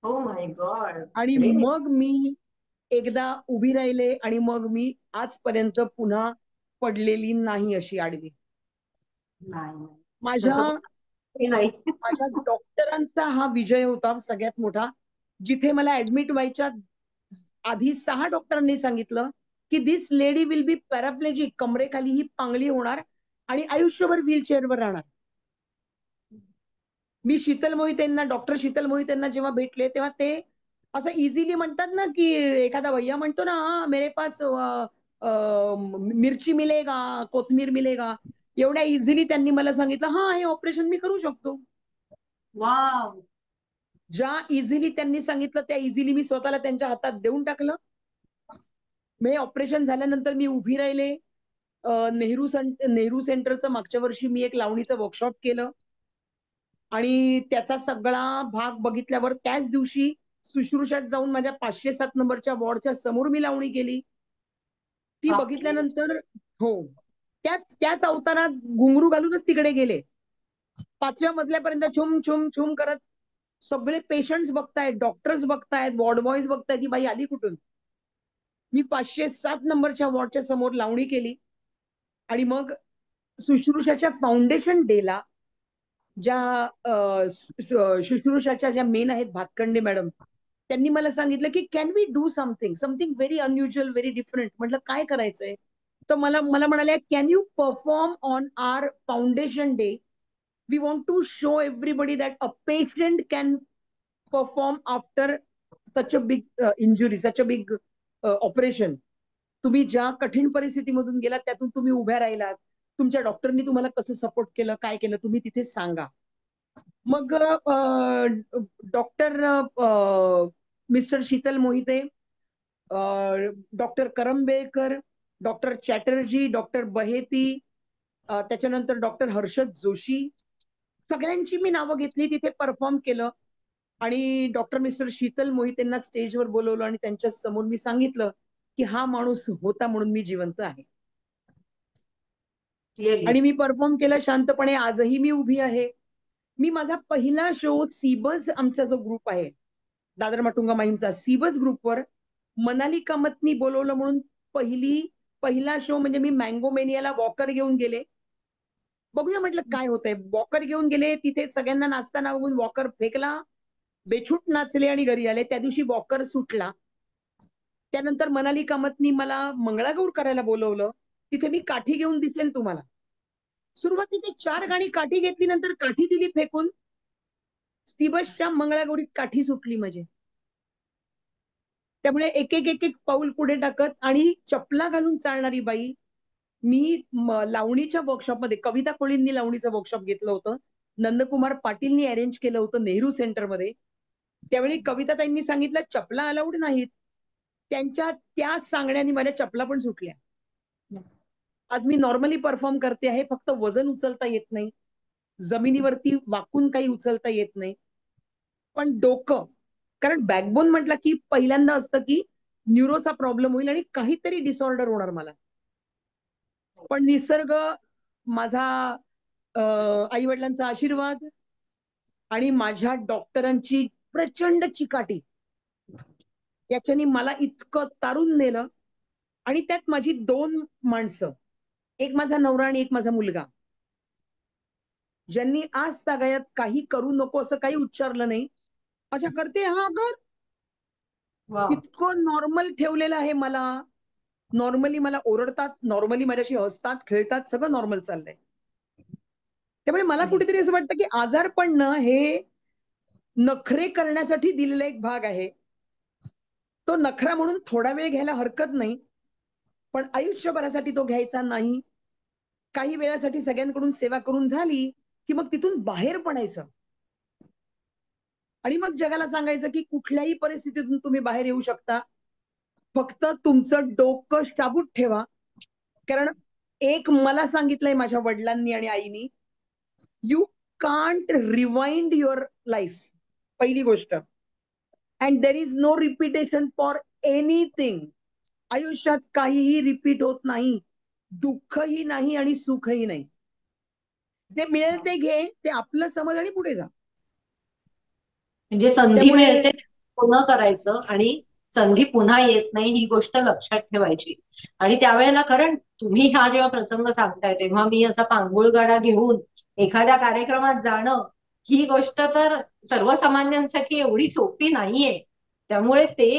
हो माय गॉड आणि. मग मी एकदा उभी राहिले आणि मग मी आजपर्यंत पुन्हा पडलेली नाही अशी आडवी. माझ्या नाही माझ्या डॉक्टरांचा हा विजय होता सगळ्यात मोठा जिथे मला ऍडमिट व्हायच्या आधी सहा डॉक्टरांनी सांगितलं की this lady will be paraplegic कमरेखाली ही पांगळी होणार आणि आयुष्यभर व्हीलचेअरवर राहणार. मी शीतल मोहितेंना डॉक्टर शीतल मोहितेंना जेव्हा भेटले तेव्हा ते असं इझिली म्हणतात ना की एखादा भैया म्हणतो ना हा मेरे पास मिरची मिलेगा कोथमीर मिलेगा. एवढ्या इझिली त्यांनी मला सांगितलं हा हे ऑपरेशन मी करू शकतो. वाव. ज्या इझिली त्यांनी सांगितलं त्या इझिली मी स्वतःला त्यांच्या हातात देऊन टाकलं. मी ऑपरेशन झाल्यानंतर मी उभी राहिले. नेहरू नेहरू सेंटरचं मागच्या वर्षी मी एक लावणीचं वर्कशॉप केलं. आणि त्याचा सगळा भाग बघितल्यावर त्याच दिवशी शुश्रूषात जाऊन माझ्या पाचशे सात नंबरच्या वॉर्डच्या समोर मी लावणी केली. ती. बघितल्यानंतर हो त्याच त्याच अवतारात घुंगरू घालूनच तिकडे गेले. पाचव्या मजल्यापर्यंत छुम छुम छुम करत सगळे पेशंट्स बघतायत डॉक्टर्स बघतायत वॉर्ड बॉयज बघतायत ही बाई आली कुठून? मी पाचशे सात नंबरच्या वॉर्डच्या समोर लावणी केली. आणि मग शुश्रूषाच्या फाउंडेशन डेला ज्या शुश्रुषाच्या शुश्रूषाच्या ज्या मेन आहेत भातखंडे मॅडम त्यांनी मला सांगितलं की can we do something something very unusual very different म्हटलं काय करायचंय? तर मला मला म्हणाल्या can you perform on our foundation day we want to show everybody that a patient can perform after such a big injury such a big operation तुम्ही ज्या कठीण परिस्थितीमधून गेलात त्यातून तुम्ही उभ्या राहिलात. तुमच्या डॉक्टरनी तुम्हाला कसं सपोर्ट केलं काय केलं तुम्ही तिथे सांगा. मग doctor mister Sheetal Mohite doctor Karambekar doctor Chatterjee doctor Baheti त्याच्यानंतर डॉक्टर हर्षद जोशी सगळ्यांची मी नावं घेतली तिथे परफॉर्म केलं. आणि डॉक्टर मिस्टर शीतल मोहितेंना स्टेजवर बोलवलं आणि त्यांच्यासमोर मी सांगितलं की हा माणूस होता म्हणून मी जिवंत आहे. आणि मी परफॉर्म केलं शांतपणे आजही मी उभी आहे. मी माझा पहिला शो सीबस आमचा जो ग्रुप आहे दादर माटुंगा माहीमचा सीबस ग्रुपवर मनाली कामतनी बोलवलं म्हणून पहिली पहिला शो म्हणजे मी मँगो मेनियाला वॉकर घेऊन गेले. बघूया म्हटलं काय होतंय. वॉकर घेऊन गेले तिथे सगळ्यांना नाचताना बघून वॉकर फेकला. बेछूट नाचले आणि घरी आले. त्या दिवशी वॉकर सुटला. त्यानंतर मनाली कामतनी मला मंगळागौर करायला बोलवलं. तिथे मी काठी घेऊन दिसेन तुम्हाला. सुरुवातीचे चार गाणी काठी घेतली नंतर काठी दिली फेकून. स्टीबसच्या मंगळागौरीत काठी सुटली म्हणजे त्यामुळे एक एक एक एक पाऊल पुढे टाकत आणि चपला घालून चालणारी बाई मी लावणीच्या वर्कशॉपमध्ये कविता कोळींनी लावणीचं वर्कशॉप घेतलं होतं. नंदकुमार पाटीलनी अरेंज केलं होतं नेहरू सेंटरमध्ये त्यावेळी कविताताईंनी सांगितलं चपला अलाउड नाहीत. त्यांच्या त्या सांगण्याने माझ्या चपला पण सुटल्या. आज मी नॉर्मली परफॉर्म करते आहे फक्त वजन उचलता येत नाही. जमिनीवरती वाकून काही उचलता येत नाही. पण डोकं कारण बॅकबोन म्हटलं की पहिल्यांदा असतं की न्यूरोचा प्रॉब्लेम होईल आणि काहीतरी डिसऑर्डर होणार मला. पण निसर्ग माझा आई वडिलांचा आशीर्वाद आणि माझ्या डॉक्टरांची प्रचंड चिकाटी याच्यानी मला इतकं तारून नेलं. आणि त्यात माझी दोन माणसं एक माझा नवरा आणि एक माझा मुलगा. ज्यांनी आज तागायत काही करू नको असं काही उच्चारलं नाही. अच्छा करते हा वा इतकं नॉर्मल ठेवलेलं आहे मला. नॉर्मली मला ओरडतात नॉर्मली माझ्याशी हसतात खेळतात सगळं नॉर्मल चाललंय. त्यामुळे मला कुठेतरी असं वाटतं की आजारपण हे नखरे करण्यासाठी दिलेला एक भाग आहे. तो नखरा म्हणून थोडा वेळ घ्यायला हरकत नाही पण आयुष्यभरासाठी तो घ्यायचा नाही. काही वेळासाठी सगळ्यांकडून सेवा करून झाली की मग तिथून बाहेर पडायचं. आणि मग जगाला सांगायचं की कुठल्याही परिस्थितीतून तुम्ही बाहेर येऊ शकता. फक्त तुमचं डोकं शाबूत ठेवा. कारण एक मला सांगितलंय माझ्या वडिलांनी आणि आईनी you can't rewind your life पहिली गोष्ट. And there is no repetition for anything आयुष्यात काहीही रिपीट होत नाही. दुःखही नाही आणि सुखही नाही. जे मिळेल ते घे ते आपलं समज आणि पुढे जा. म्हणजे संधी मिळते पूर्ण करायचं आणि संधी पुन्हा येत नाही ही गोष्ट लक्षात ठेवायची. आणि त्यावेळेला कारण तुम्ही हा जेव्हा प्रसंग सांगताय तेव्हा मी असा पांगुळगाडा घेऊन एखाद्या कार्यक्रमात जाणं ही गोष्ट तर सर्वसामान्यांसाठी एवढी सोपी नाहीये. त्यामुळे ते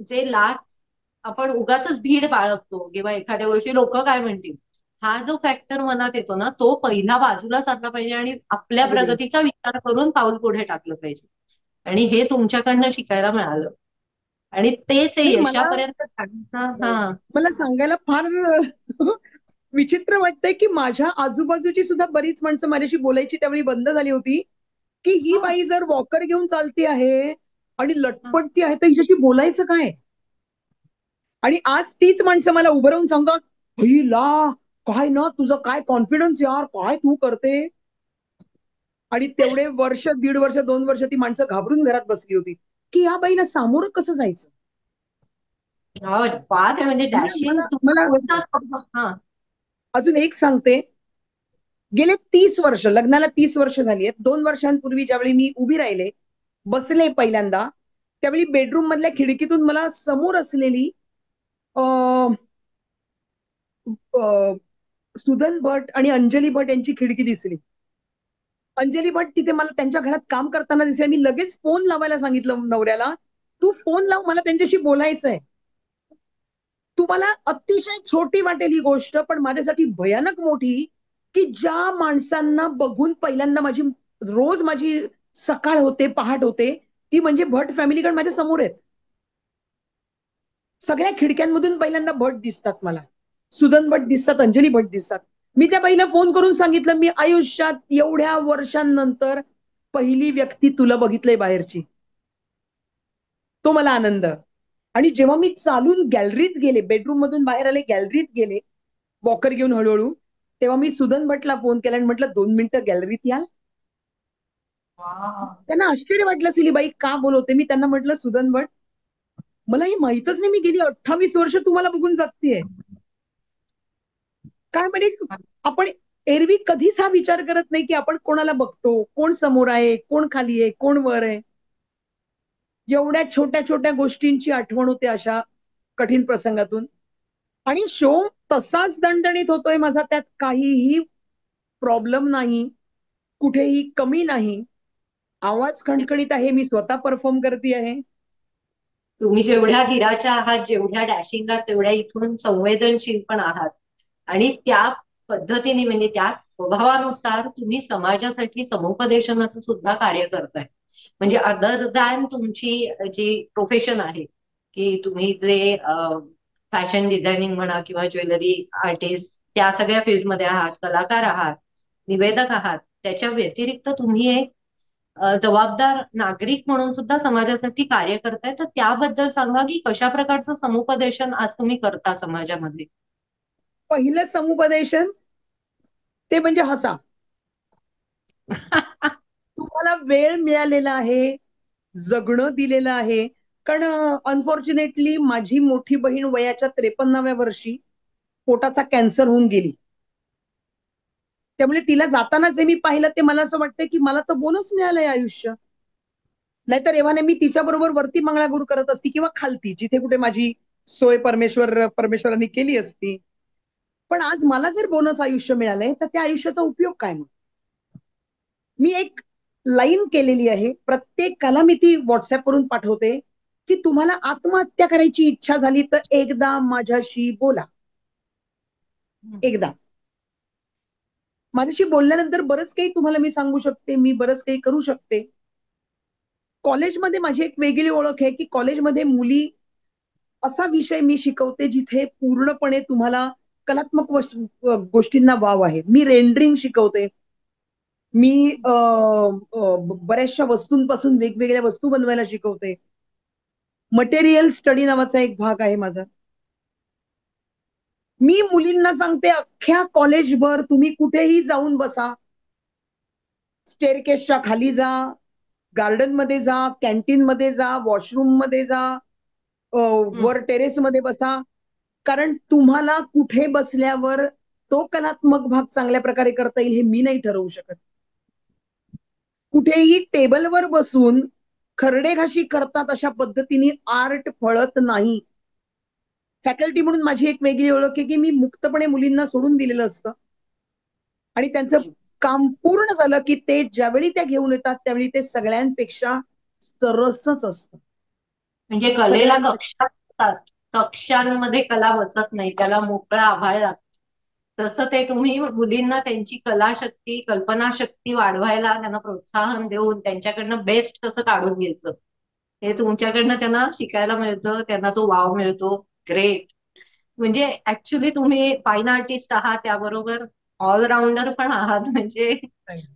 जे लाच आपण उगाच भीड बाळगतो किंवा एखाद्या गोष्टी लोक काय म्हणतील हा जो फॅक्टर मनात येतो ना तो पहिला बाजूला साधला पाहिजे आणि आपल्या. प्रगतीचा विचार करून पाऊल पुढे टाकलं पाहिजे. आणि हे तुमच्याकडनं शिकायला मिळालं. आणि तेच यशापर्यंत हा. मला सांगायला फार विचित्र वाटतंय की माझ्या आजूबाजूची सुद्धा बरीच माणसं माझ्याशी बोलायची त्यावेळी बंद झाली होती. की ही. बाई जर वॉकर घेऊन चालती आहे आणि लटपटती आहे तर हिच्याशी बोलायचं काय? आणि आज तीच माणसं मला उभं राहून सांगतात ला काय ना तुझं काय कॉन्फिडन्स यार? काय तू करते? आणि तेवढे वर्ष दीड वर्ष दोन वर्ष ती माणसं घाबरून घरात बसली होती. की या बाईला सामोरं कसं जायचं? म्हणजे अजून एक सांगते. गेले तीस वर्ष लग्नाला तीस वर्ष झाली आहेत दोन वर्षांपूर्वी ज्यावेळी मी उभी राहिले बसले पहिल्यांदा त्यावेळी बेडरूम मधल्या खिडकीतून मला समोर असलेली अं, सुदन भट आणि अंजली भट यांची खिडकी दिसली. अंजली भट तिथे मला त्यांच्या घरात काम करताना दिसले. मी लगेच फोन लावायला सांगितलं नवऱ्याला तू फोन लाव मला त्यांच्याशी बोलायचंय. तुम्हाला अतिशय छोटी वाटेल ही गोष्ट पण माझ्यासाठी भयानक मोठी की ज्या माणसांना बघून पहिल्यांदा माझी रोज माझी सकाळ होते पहाट होते ती म्हणजे भट फॅमिली कारण माझ्यासमोर आहेत. सगळ्या खिडक्यांमधून पहिल्यांदा भट दिसतात मला. सुदन भट दिसतात अंजली भट दिसतात. मी त्या बाईला फोन करून सांगितलं मी आयुष्यात एवढ्या वर्षांनंतर पहिली व्यक्ती तुला बघितलंय बाहेरची. तो मला आनंद. आणि जेव्हा मी चालून गॅलरीत गेले बेडरूम मधून बाहेर आले गॅलरीत गेले वॉकर घेऊन हळूहळू तेव्हा मी सुदन भटला फोन केला आणि म्हटलं दोन मिनिटं गॅलरीत या त्यांना आश्चर्य वाटलं सिली बाई का बोलवते? मी त्यांना म्हटलं सुदन भट मला हे माहितच नाही मी गेली अठ्ठावीस वर्ष तुम्हाला बघून जागतीये. काय म्हणजे आपण एरवी कधीच हा विचार करत नाही की आपण कोणाला बघतो कोण समोर आहे कोण खाली आहे कोण वर आहे. एवढ्या छोट्या छोट्या गोष्टींची आठवण होते अशा कठीण प्रसंगातून. आणि शो तसाच दणदणीत होतोय माझा त्यात काहीही प्रॉब्लेम नाही कुठेही कमी नाही. आवाज खणखणीत आहे मी स्वतः परफॉर्म करते आहे. तुम्ही जेवढ्या धीराच्या आहात जेवढ्या डॅशिंग आहात तेवढ्या इथून संवेदनशील पण आहात. आणि त्या पद्धतीने म्हणजे त्या स्वभावानुसार तुम्ही समाजासाठी समुपदेशनाचं सुद्धा कार्य करताय. म्हणजे अदर दॅन तुमची जी प्रोफेशन आहे की तुम्ही जे फॅशन डिझायनिंग म्हणा किंवा ज्वेलरी आर्टिस्ट त्या सगळ्या फील्डमध्ये आहात कलाकार आहात निवेदक आहात त्याच्या व्यतिरिक्त तुम्ही एक जबाबदार नागरिक म्हणून सुद्धा समाजासाठी कार्य करताय. तर त्याबद्दल सांगा की कशा प्रकारचं समुपदेशन आज तुम्ही करता समाजामध्ये? पहिलं समुपदेशन ते म्हणजे हसा. (laughs) तुम्हाला वेळ मिळालेला आहे जगणं दिलेलं आहे कारण अनफॉर्च्युनेटली माझी मोठी बहीण वयाच्या त्रेपन्नाव्या वर्षी पोटाचा कॅन्सर होऊन गेली. त्यामुळे तिला जाताना जे मी पाहिलं ते मला असं वाटतं की मला तर बोनस मिळालंय आयुष्य. नाहीतर एव्हाने मी तिच्या बरोबर वरती मंगळागुरू करत असती किंवा खालती जिथे कुठे माझी सोय परमेश्वर परमेश्वरांनी केली असती. पण आज मला जर बोनस आयुष्य मिळालंय तर त्या आयुष्याचा उपयोग काय मग? मी एक लाईन केलेली आहे. प्रत्येकाला मी ती व्हॉट्सअपवरून पाठवते. की तुम्हाला आत्महत्या करायची इच्छा झाली तर एकदा माझ्याशी बोला. एकदा. माझ्याशी बोलल्यानंतर बरंच काही तुम्हाला मी सांगू शकते मी बरंच काही करू शकते. कॉलेजमध्ये माझी एक वेगळी ओळख आहे की कॉलेजमध्ये मुली असा विषय मी शिकवते जिथे पूर्णपणे तुम्हाला कलात्मक गोष्टींना वाव आहे. मी रेंडरिंग शिकवते. मी बऱ्याचशा वस्तूंपासून वेगवेगळ्या वस्तू बनवायला शिकवते. मटेरियल स्टडी नावाचा एक भाग आहे माझा. मी मुलींना सांगते अख्ख्या कॉलेजभर तुम्ही कुठेही जाऊन बसा. स्टेअरकेसच्या खाली जा गार्डनमध्ये जा कॅन्टीन मध्ये जा वॉशरूममध्ये जा वर टेरेस मध्ये बसा. कारण तुम्हाला कुठे बसल्यावर तो कलात्मक भाग चांगल्या प्रकारे करता येईल हे मी नाही ठरवू शकत. कुठेही टेबलवर बसून खरडेघाशी करतात अशा पद्धतीने आर्ट फळत नाही. फॅकल्टी म्हणून माझी एक वेगळी ओळख आहे की मी मुक्तपणे मुलींना सोडून दिलेलं असतं. आणि त्यांचं काम पूर्ण झालं की ते ज्यावेळी त्या घेऊन येतात त्यावेळी ते सगळ्यांपेक्षा सरसच असतं. म्हणजे कलेला कक्षा कक्षांमध्ये कला बसत नाही त्याला मोकळा आभाळ लागतो. तसं ते तुम्ही मुलींना त्यांची कलाशक्ती कल्पनाशक्ती वाढवायला त्यांना प्रोत्साहन देऊन त्यांच्याकडनं बेस्ट कसं काढून घ्यायचं. हे तुमच्याकडनं त्यांना शिकायला मिळतं त्यांना तो वाव मिळतो. ग्रेट म्हणजे ऍक्च्युली तुम्ही फाईन आर्टिस्ट आहात त्याबरोबर ऑलराऊंडर पण आहात. म्हणजे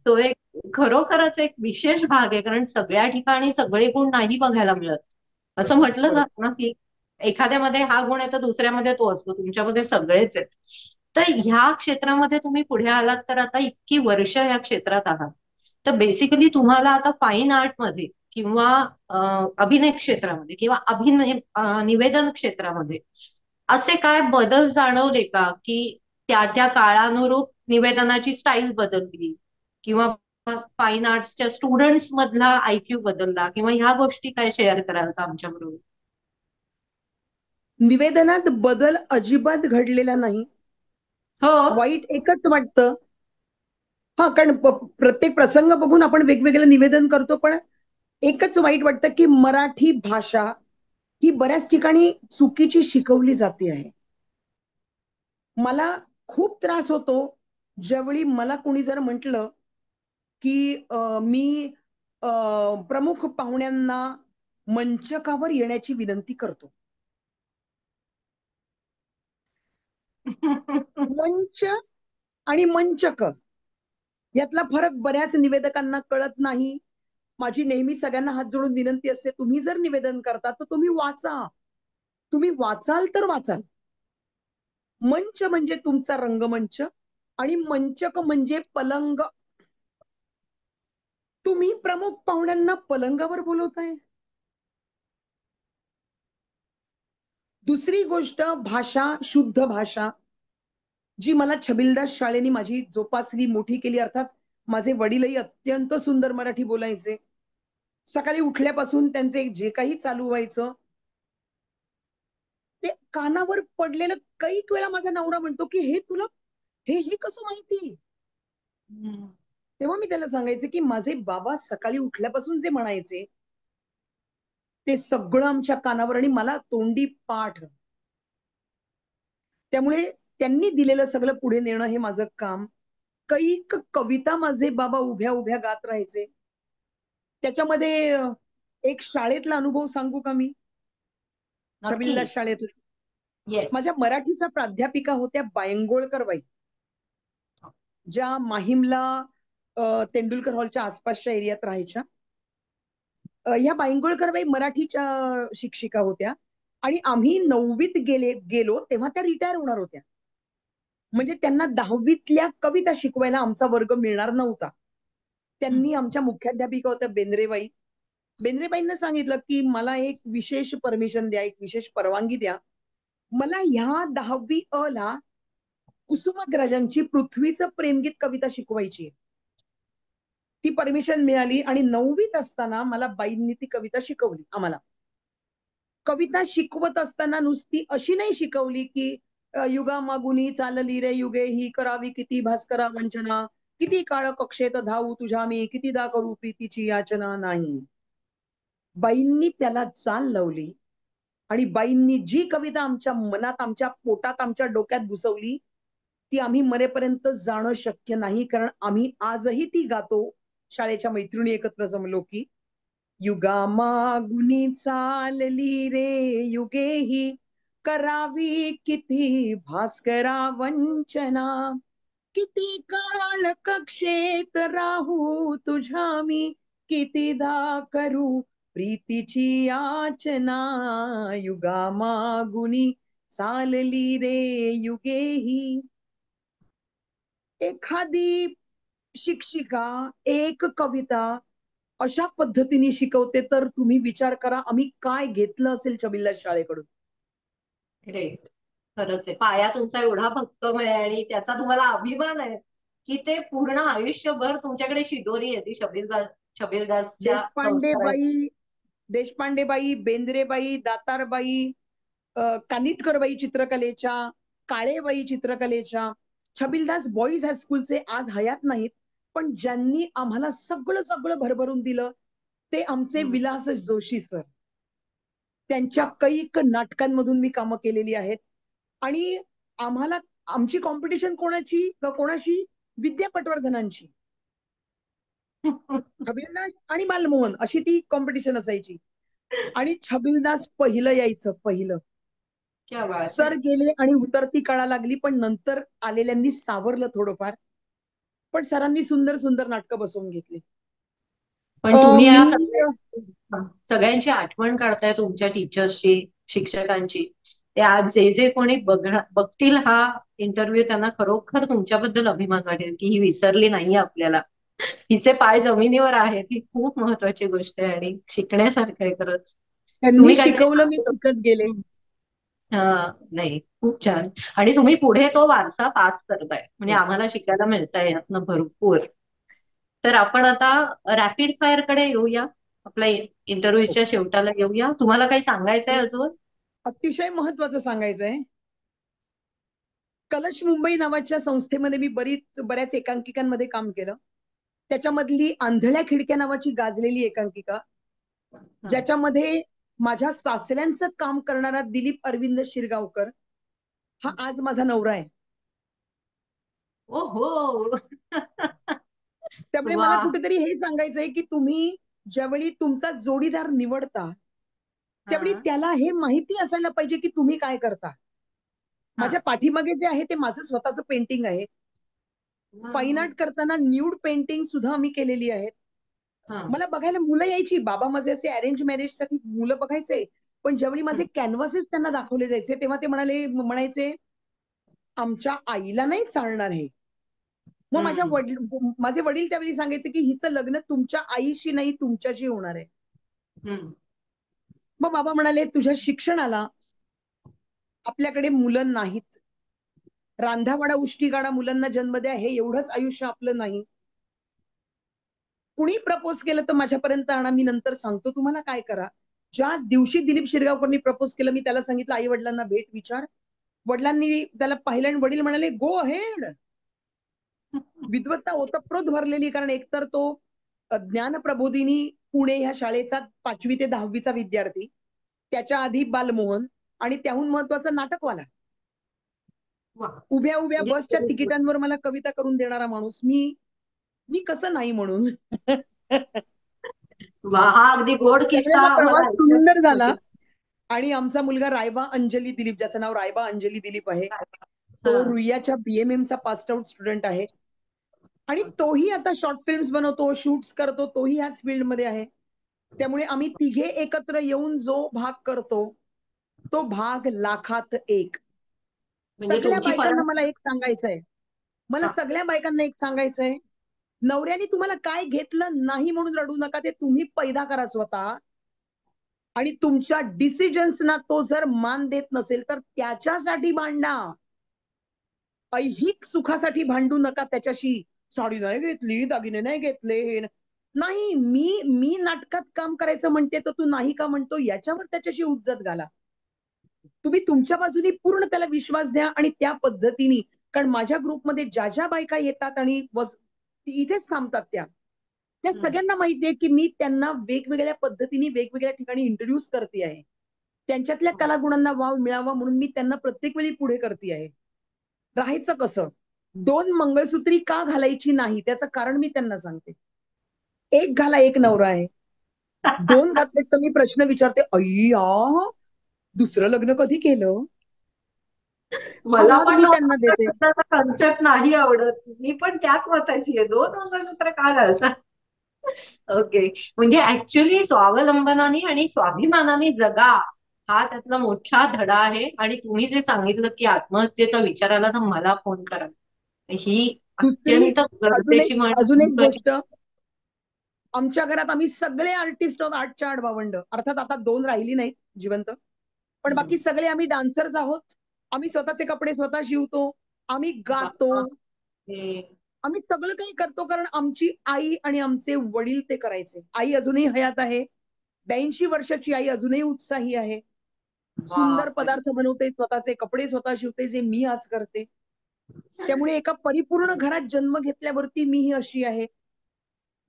तो एक खरोखरच एक विशेष भाग आहे कारण सगळ्या ठिकाणी सगळे गुण नाही बघायला मिळत. असं म्हटलं जात ना की एखाद्यामध्ये हा गुण आहे तर दुसऱ्यामध्ये तो असतो. तुमच्यामध्ये सगळेच आहेत. तर ह्या क्षेत्रामध्ये तुम्ही पुढे आलात तर आता इतकी वर्ष या क्षेत्रात आहात. तर बेसिकली तुम्हाला आता फाईन आर्टमध्ये किंवा अभिनय क्षेत्रामध्ये किंवा अभिनय निवेदन क्षेत्रामध्ये असे काय बदल जाणवले का? की त्या त्या काळानुरूप निवेदनाची स्टाईल बदलली किंवा फाईन आर्ट्सच्या स्टुडंट्स मधला आयक्यू बदलला किंवा ह्या गोष्टी काय शेअर कराल का आमच्या बरोबर निवेदनात बदल अजिबात घडलेला नाही. हो. वाईट एकच वाटतं. हा कारण प्रत्येक प्रसंग बघून आपण वेगवेगळं निवेदन करतो पण एकच वाईट वाटतं की मराठी भाषा ही बऱ्याच ठिकाणी चुकीची शिकवली जाते आहे. मला खूप त्रास होतो ज्यावेळी मला कोणी जर म्हंटल की मी प्रमुख पाहुण्यांना मंचकावर येण्याची विनंती करतो. मंच आणि मंचक. यातला फरक बऱ्याच निवेदकांना कळत नाही. माझी नेहमी सगळ्यांना हात जोडून विनंती असते तुम्ही जर निवेदन करता तर तुम्ही वाचा. तुम्ही वाचाल तर वाचाल. मंच म्हणजे तुमचा रंगमंच आणि मंचक म्हणजे पलंग. तुम्ही प्रमुख पाहुण्यांना पलंगावर बोलवताय. दुसरी गोष्ट भाषा शुद्ध भाषा जी मला छबिलदास शाळेने माझी जोपासली मोठी केली. अर्थात माझे वडीलही अत्यंत सुंदर मराठी बोलायचे. सकाळी उठल्यापासून त्यांचे जे काही चालू व्हायचं ते कानावर पडलेलं कैक वेळा माझा नवरा म्हणतो की हे तुला हे हे कसं माहिती? तेव्हा मी त्याला सांगायचे की माझे बाबा सकाळी उठल्यापासून जे म्हणायचे ते सगळं आमच्या कानावर आणि मला तोंडी पाठ. त्यामुळे त्यांनी दिलेलं सगळं पुढे नेणं हे माझं काम. कैक कविता माझे बाबा उभ्या उभ्या गात राहायचे. त्याच्यामध्ये एक शाळेतला अनुभव सांगू का मी? छबिलदास शाळेतला येस माझ्या मराठीच्या प्राध्यापिका होत्या बायंगोळकर बाई. ज्या माहीमला तेंडुलकर हॉलच्या आसपासच्या एरियात राहायच्या. ह्या बाई मराठीच्या शिक्षिका होत्या. आणि आम्ही नववीत गेले गेलो तेव्हा त्या रिटायर होणार होत्या. म्हणजे त्यांना दहावीतल्या कविता शिकवायला आमचा वर्ग मिळणार नव्हता. त्यांनी आमच्या मुख्याध्यापिका होत्या बेंद्रेबाई. बेंद्रेबाईंना सांगितलं की मला एक विशेष परमिशन द्या एक विशेष परवानगी द्या. मला ह्या दहावी अ ला कुसुमाग्रजांची पृथ्वीचं प्रेमगीत कविता शिकवायची आहे. ती परमिशन मिळाली आणि नववीत असताना मला बाईंनी ती कविता शिकवली आम्हाला. कविता शिकवत असताना नुसती अशी नाही शिकवली की युगा मागुनी चालली रे युगे ही करावी किती भास्करा वंचना किती काळ कक्षेत धावू तुझ्या मी कितीदा करू प्रीतीची याचना नाही. बाईंनी त्याला चाल लावली आणि बाईंनी जी कविता आमच्या मनात आमच्या पोटात आमच्या डोक्यात घुसवली ती आम्ही मरेपर्यंत जाणं शक्य नाही कारण आम्ही आजही ती गातो शाळेच्या मैत्रिणी एकत्र जमलो की युगा मागुनी चालली रे युगे ही करावी किती भास्करा वंचना. किती काळ कक्षेत राहू तुझ्या मी कितीदा करू प्रीतीची याचना. युगा मागुनी चालली रे युगे ही एखादी शिक्षिका एक कविता अशा पद्धतीने शिकवते तर तुम्ही विचार करा आम्ही काय घेतलं असेल छबिल्ला शाळेकडून? ग्रेट खरंच आहे. पाया तुमचा एवढा भक्कम आहे आणि त्याचा तुम्हाला अभिमान आहे की ते पूर्ण आयुष्यभर तुमच्याकडे शिदोरी आहे ती शबीरदास शबीरदासच्या संस्काराची. देशपांडेबाई देशपांडेबाई बेंद्रेबाई दातारबाई कानिटकरबाई चित्रकलेच्या काळेबाई चित्रकलेच्या छबिलदास बॉईज हायस्कूलचे आज हयात नाहीत. पण ज्यांनी आम्हाला सगळं सगळं भरभरून दिलं ते आमचे. विलास जोशी सर. त्यांच्या कैक नाटकांमधून मी कामं केलेली आहेत. आणि आम्हाला आमची कॉम्पिटिशन कोणाची? कोणाशी? विद्या पटवर्धनांची. (laughs) छबिलदास आणि बालमोहन अशी ती कॉम्पिटिशन असायची. आणि छबिलदास पहिलं यायचं पहिलं. क्या बात आहे. सर गेले आणि उतरती कळा लागली पण नंतर आलेल्यांनी सावरलं थोडंफार. पण सरांनी सुंदर सुंदर नाटकं बसवून घेतली. पण तुम्ही सगळ्यांची आठवण काढताय तुमच्या टीचर्सची शिक्षकांची. ते आज जे जे कोणी बघणार बघतील हा इंटरव्ह्यू त्यांना खरोखर तुमच्याबद्दल अभिमान वाटेल की ही विसरली नाहीये आपल्याला. हिचे पाय जमिनीवर आहेत ही खूप महत्वाची गोष्ट आहे आणि शिकण्यासारखं आहे खरंच. त्यांनी शिकवलं मी शिकत गेले. नाही खूप छान. आणि तुम्ही पुढे तो वारसा पास करताय. म्हणजे आम्हाला शिकायला मिळतंय यातनं भरपूर. तर आपण आता रॅपिड फायरकडे येऊया. आपल्या इंटरव्ह्यूच्या शेवटाला येऊया. तुम्हाला काही सांगायचंय अजून? अतिशय महत्वाचं सांगायचंय. कलश मुंबई नावाच्या संस्थेमध्ये मी बरीच बऱ्याच एकांकिकांमध्ये काम केलं. त्याच्यामधली आंधळ्या खिडक्या नावाची गाजलेली एकांकिका ज्याच्यामध्ये माझ्या सासऱ्यांचं काम करणारा दिलीप अरविंद शिरगावकर हा आज माझा नवरा आहे ओहो (laughs) त्यामुळे. मला कुठेतरी हे सांगायचंय की तुम्ही ज्यावेळी तुमचा जोडीदार निवडता त्यावेळी. त्याला हे माहिती असायला पाहिजे की तुम्ही काय करता माझ्या पाठीमागे जे आहे ते माझं स्वतःचं पेंटिंग आहे फाईन आर्ट करताना न्यूड पेंटिंग सुद्धा आम्ही केलेली आहेत. मला बघायला मुलं यायची. बाबा माझे असे अरेंज मॅरेजसाठी मुलं बघायचे. पण ज्यावेळी माझे कॅनव्हासेस त्यांना दाखवले जायचे तेव्हा ते म्हणाले म्हणायचे आमच्या आईला नाही चालणार हे. मग. माझ्या वडील माझे वडील त्यावेळी सांगायचे की हिचं लग्न तुमच्या आईशी नाही तुमच्याशी होणार आहे. मग बाबा म्हणाले तुझ्या शिक्षणाला आपल्याकडे मुलं नाहीत. रांधावाडा उष्टीगाडा मुलांना जन्म द्या. हे एवढंच आयुष्य आपलं नाही. कुणी प्रपोज केलं तर माझ्यापर्यंत आणा मी नंतर सांगतो. तुम्हाला काय करा ज्या दिवशी दिलीप शिरगावकरनी प्रपोज केलं मी त्याला सांगितलं आई वडिलांना भेट विचार. वडिलांनी त्याला पाहिलं आणि वडील म्हणाले गो हेड विद्वत्ता ओतप्रोत भरलेली कारण एकतर तो ज्ञान प्रबोधिनी पुणे ह्या शाळेचा पाचवी ते दहावीचा विद्यार्थी त्याच्या आधी बालमोहन आणि त्याहून महत्त्वाचा नाटकवाला. उभ्या उभ्या म्हणजे बसच्या तिकिटांवर मला कविता करून देणारा माणूस मी मी कसं नाही म्हणून. हा अगदी गोड किस्सा प्रवास सुंदर झाला. आणि आमचा मुलगा रायबा अंजली दिलीप ज्याचं नाव रायबा अंजली दिलीप आहे तो. रुईयाच्या बीएमएम चा पास्ट आउट स्टुडंट आहे. आणि तोही आता शॉर्ट फिल्म्स बनवतो शूट्स करतो तोही ह्याच फील्डमध्ये आहे. त्यामुळे आम्ही तिघे एकत्र येऊन जो भाग करतो तो भाग लाखात एक. म्हणजे सगळ्या बायकांना मला एक सांगायचंय. मला हा. सगळ्या बायकांना एक सांगायचंय नवऱ्याने तुम्हाला काय घेतलं नाही म्हणून रडू नका ते तुम्ही पैदा करा स्वतः. आणि तुमच्या डिसिजन्सना तो जर मान देत नसेल तर त्याच्यासाठी भांडा ऐहिक सुखासाठी भांडू नका त्याच्याशी. साडी नाही घेतली दागिने नाही घेतले. हे नाही मी मी नाटकात काम करायचं म्हणते तर तू नाही का म्हणतो? याच्यावर त्याच्याशी उज्जत घाला. तुम्ही तुमच्या बाजूनी पूर्ण त्याला विश्वास द्या आणि त्या पद्धतीने. कारण माझ्या ग्रुपमध्ये ज्या ज्या बायका येतात आणि इथेच थांबतात त्या. त्या. सगळ्यांना माहिती आहे की मी त्यांना वेगवेगळ्या पद्धतीने वेगवेगळ्या ठिकाणी इंट्रोड्यूस करते आहे त्यांच्यातल्या कलागुणांना वाव मिळावा म्हणून मी त्यांना प्रत्येक वेळी पुढे करते आहे राहायचं कसं? दोन मंगळसूत्री का घालायची नाही? त्याचं कारण मी त्यांना सांगते. एक घाला एक नवरा आहे. दोन घातले तर मी प्रश्न विचारते अय्या दुसरं लग्न कधी केलं? मला आवाज पण कन्सेप्ट नाही आवडत. मी पण त्याच मताची आहे. दोन मंगळसूत्र का घालतात ओके म्हणजे ऍक्च्युली स्वावलंबनाने आणि स्वाभिमानाने जगा हा त्यातला मोठा धडा आहे. आणि तुम्ही जे सांगितलं की आत्महत्येचा विचार आला तर मला फोन करा. ही अत्यंत अजून गरजेची अजून एक गोष्ट. आमच्या घरात आम्ही सगळे आर्टिस्ट आहोत आठच्या आठ भावंड अर्थात आता दोन राहिली नाहीत जिवंत. पण बाकी सगळे आम्ही डान्सर्स आहोत. आम्ही स्वतःचे कपडे स्वतः शिवतो आम्ही गातो. आम्ही सगळं काही करतो कारण आमची आई आणि आमचे वडील ते करायचे. आई अजूनही हयात आहे. ब्याऐंशी वर्षाची आई अजूनही उत्साही आहे. सुंदर. पदार्थ बनवते स्वतःचे कपडे स्वतः शिवते जे मी आज करते. त्यामुळे एका परिपूर्ण घरात जन्म घेतल्यावरती मी ही अशी आहे.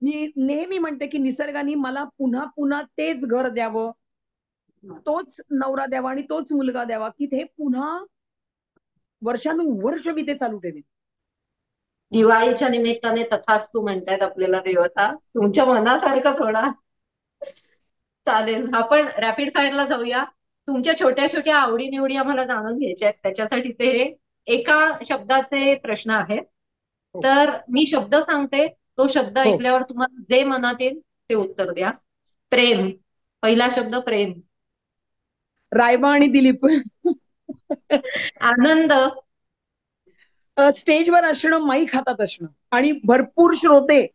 मी नेहमी म्हणते की निसर्गाने मला पुन्हा पुन्हा तेच घर द्यावं. तोच नवरा द्यावा आणि तोच मुलगा द्यावा की ते पुन्हा वर्षानुवर्ष मी ते चालू ठेवेन. दिवाळीच्या निमित्ताने तथास्तू म्हणतायत आपल्याला देवता. तुमच्या मनासारखं थोडा. चालेल. आपण रॅपिड फायरला जाऊया. तुमच्या छोट्या छोट्या आवडीनिवडी आम्हाला जाणून घ्यायच्या आहेत. त्याच्यासाठी ते एका शब्दाचे प्रश्न आहेत. हो. तर मी शब्द सांगते. तो शब्द हो. ऐकल्यावर तुम्हाला जे मनात येईल ते उत्तर द्या. प्रेम. पहिला शब्द प्रेम. रायबा आणि दिलीप. आनंद. स्टेजवर असणं माईक हातात असणं. आणि भरपूर श्रोते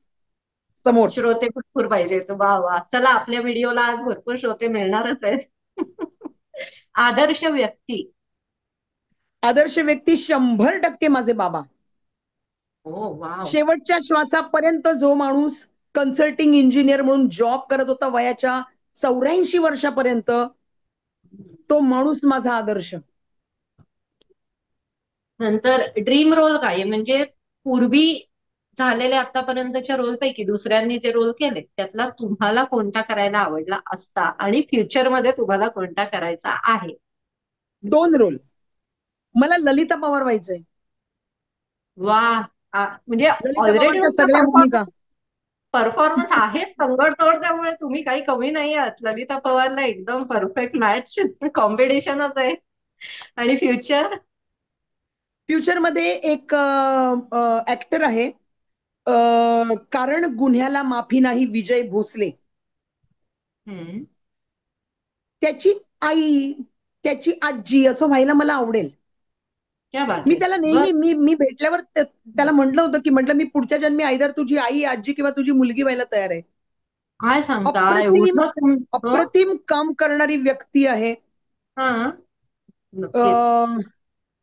समोर. श्रोते भरपूर पाहिजे. वा वा. चला आपल्या व्हिडिओला आज भरपूर श्रोते मिळणारच आहेत. आदर्श व्यक्ती. आदर्श व्यक्ती शंभर टक्के माझे बाबा. हो वाव. शेवटच्या श्वासापर्यंत जो माणूस कन्सल्टिंग इंजिनियर म्हणून जॉब करत होता वयाच्या चौऱ्याऐंशी वर्षापर्यंत तो माणूस माझा आदर्श. नंतर ड्रीम रोल काय? म्हणजे पूर्वी झालेल्या आतापर्यंतच्या रोल पैकी दुसऱ्यांनी जे रोल केले त्यातला तुम्हाला कोणता करायला आवडला असता आणि फ्युचरमध्ये तुम्हाला कोणता करायचा आहे? दोन रोल मला ललिता पवार व्हायचंय. वा म्हणजे ऑलरेडी परफॉर्मन्स आहे संगडतोड त्यामुळे तुम्ही काही कमी नाही आहात. ललिता पवारला एकदम परफेक्ट मॅच कॉम्बिनेशनच आहे. आणि फ्युचर फ्युचरमध्ये एक ऍक्टर आहे. कारण गुन्ह्याला माफी नाही विजय भोसले. त्याची आई त्याची आजी असं व्हायला मला आवडेल. मी. त्याला नेहमी मी मी भेटल्यावर त्या- त्याला म्हटलं होतं की म्हटलं मी पुढच्या जन्मी आयदर तुझी आई आजी किंवा तुझी मुलगी व्हायला तयार आहे. काय सांगता? अप्रतिम- काम करणारी व्यक्ती आहे.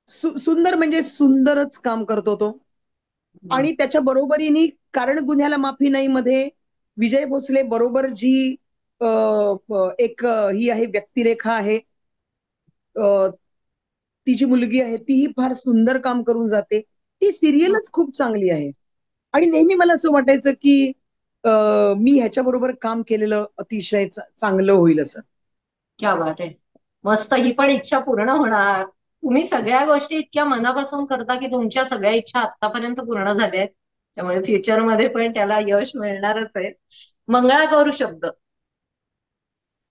सु- सुंदर म्हणजे सुंदरच काम करतो तो. आणि त्याच्या बरोबरीने कारण गुन्ह्याला माफी नाही मध्ये विजय भोसले बरोबर जी एक ही आहे व्यक्तिरेखा आहे अ, ती जी मुलगी आहे तीही फार सुंदर काम करून जाते. ती सिरियलच खूप चांगली आहे. आणि नेहमी मला असं वाटायचं की मी ह्याच्या बरोबर काम केलेलं अतिशय चांगलं होईल असं. क्या बात आहे. मस्त ही पण इच्छा पूर्ण होणार. तुम्ही सगळ्या गोष्टी इतक्या मनापासून करता की तुमच्या सगळ्या इच्छा आतापर्यंत पूर्ण झाल्या आहेत त्यामुळे फ्युचरमध्ये पण त्याला यश मिळणारच आहे. मंगळागौर शब्द.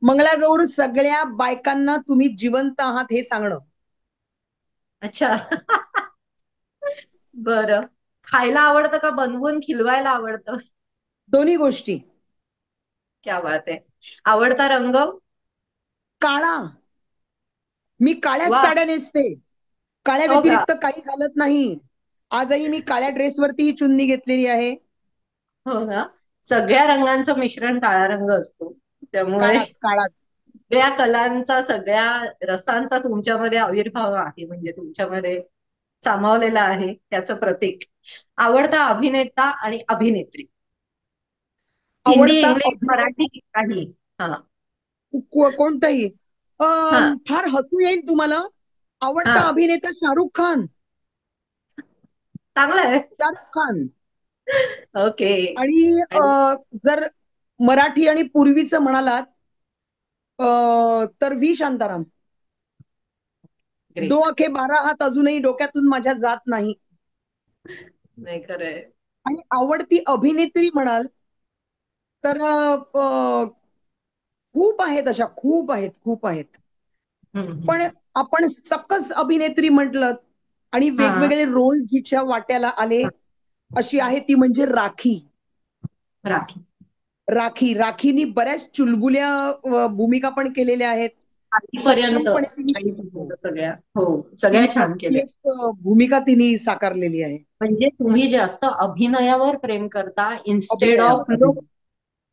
मंगळागौर सगळ्या बायकांना तुम्ही जिवंत आहात हे सांगणं. अच्छा. बरं. खायला आवडतं का बनवून खिलवायला आवडतं? दोन्ही गोष्टी. क्या बात आहे. आवडता रंग? काळा. मी काळ्याच. साड्या नेसते. काळ्या हो? व्यतिरिक्त काही घालत नाही. आजही मी काळ्या ड्रेसवरती ही चुन्नी घेतलेली आहे. हो ना? सगळ्या रंगांचं मिश्रण काळा रंग असतो. त्यामुळे सगळ्या कलांचा सगळ्या रसांचा तुमच्यामध्ये आविर्भाव आहे. म्हणजे तुमच्यामध्ये सामावलेला आहे. त्याचं प्रतीक. आवडता अभिनेता आणि अभिनेत्री. हिंदी इंग्लिश मराठी काही. हा. कोणताही. फार हसू येईल तुम्हाला. आवडता. अभिनेता शाहरुख खान. चांगलं आहे. शाहरुख खान. ओके. आणि जर मराठी आणि पूर्वीचं म्हणालात तर व्ही. शांताराम. दो अखे बारा हात अजूनही डोक्यातून माझ्या जात नाही. नाही खरंय आणि आवडती अभिनेत्री म्हणाल तर खूप आहेत अशा खूप आहेत खूप आहेत. पण आपण सकस अभिनेत्री म्हटलं आणि. वेगवेगळे रोल जिच्या वाट्याला आले अशी आहे ती म्हणजे राखी. राखी. राखी राखीनी बऱ्याच चुलबुल्या भूमिका पण केलेल्या आहेत. हो भूमिका तिने साकारलेली आहे. म्हणजे तुम्ही जास्त अभिनयावर प्रेम करता इन्स्टेड ऑफ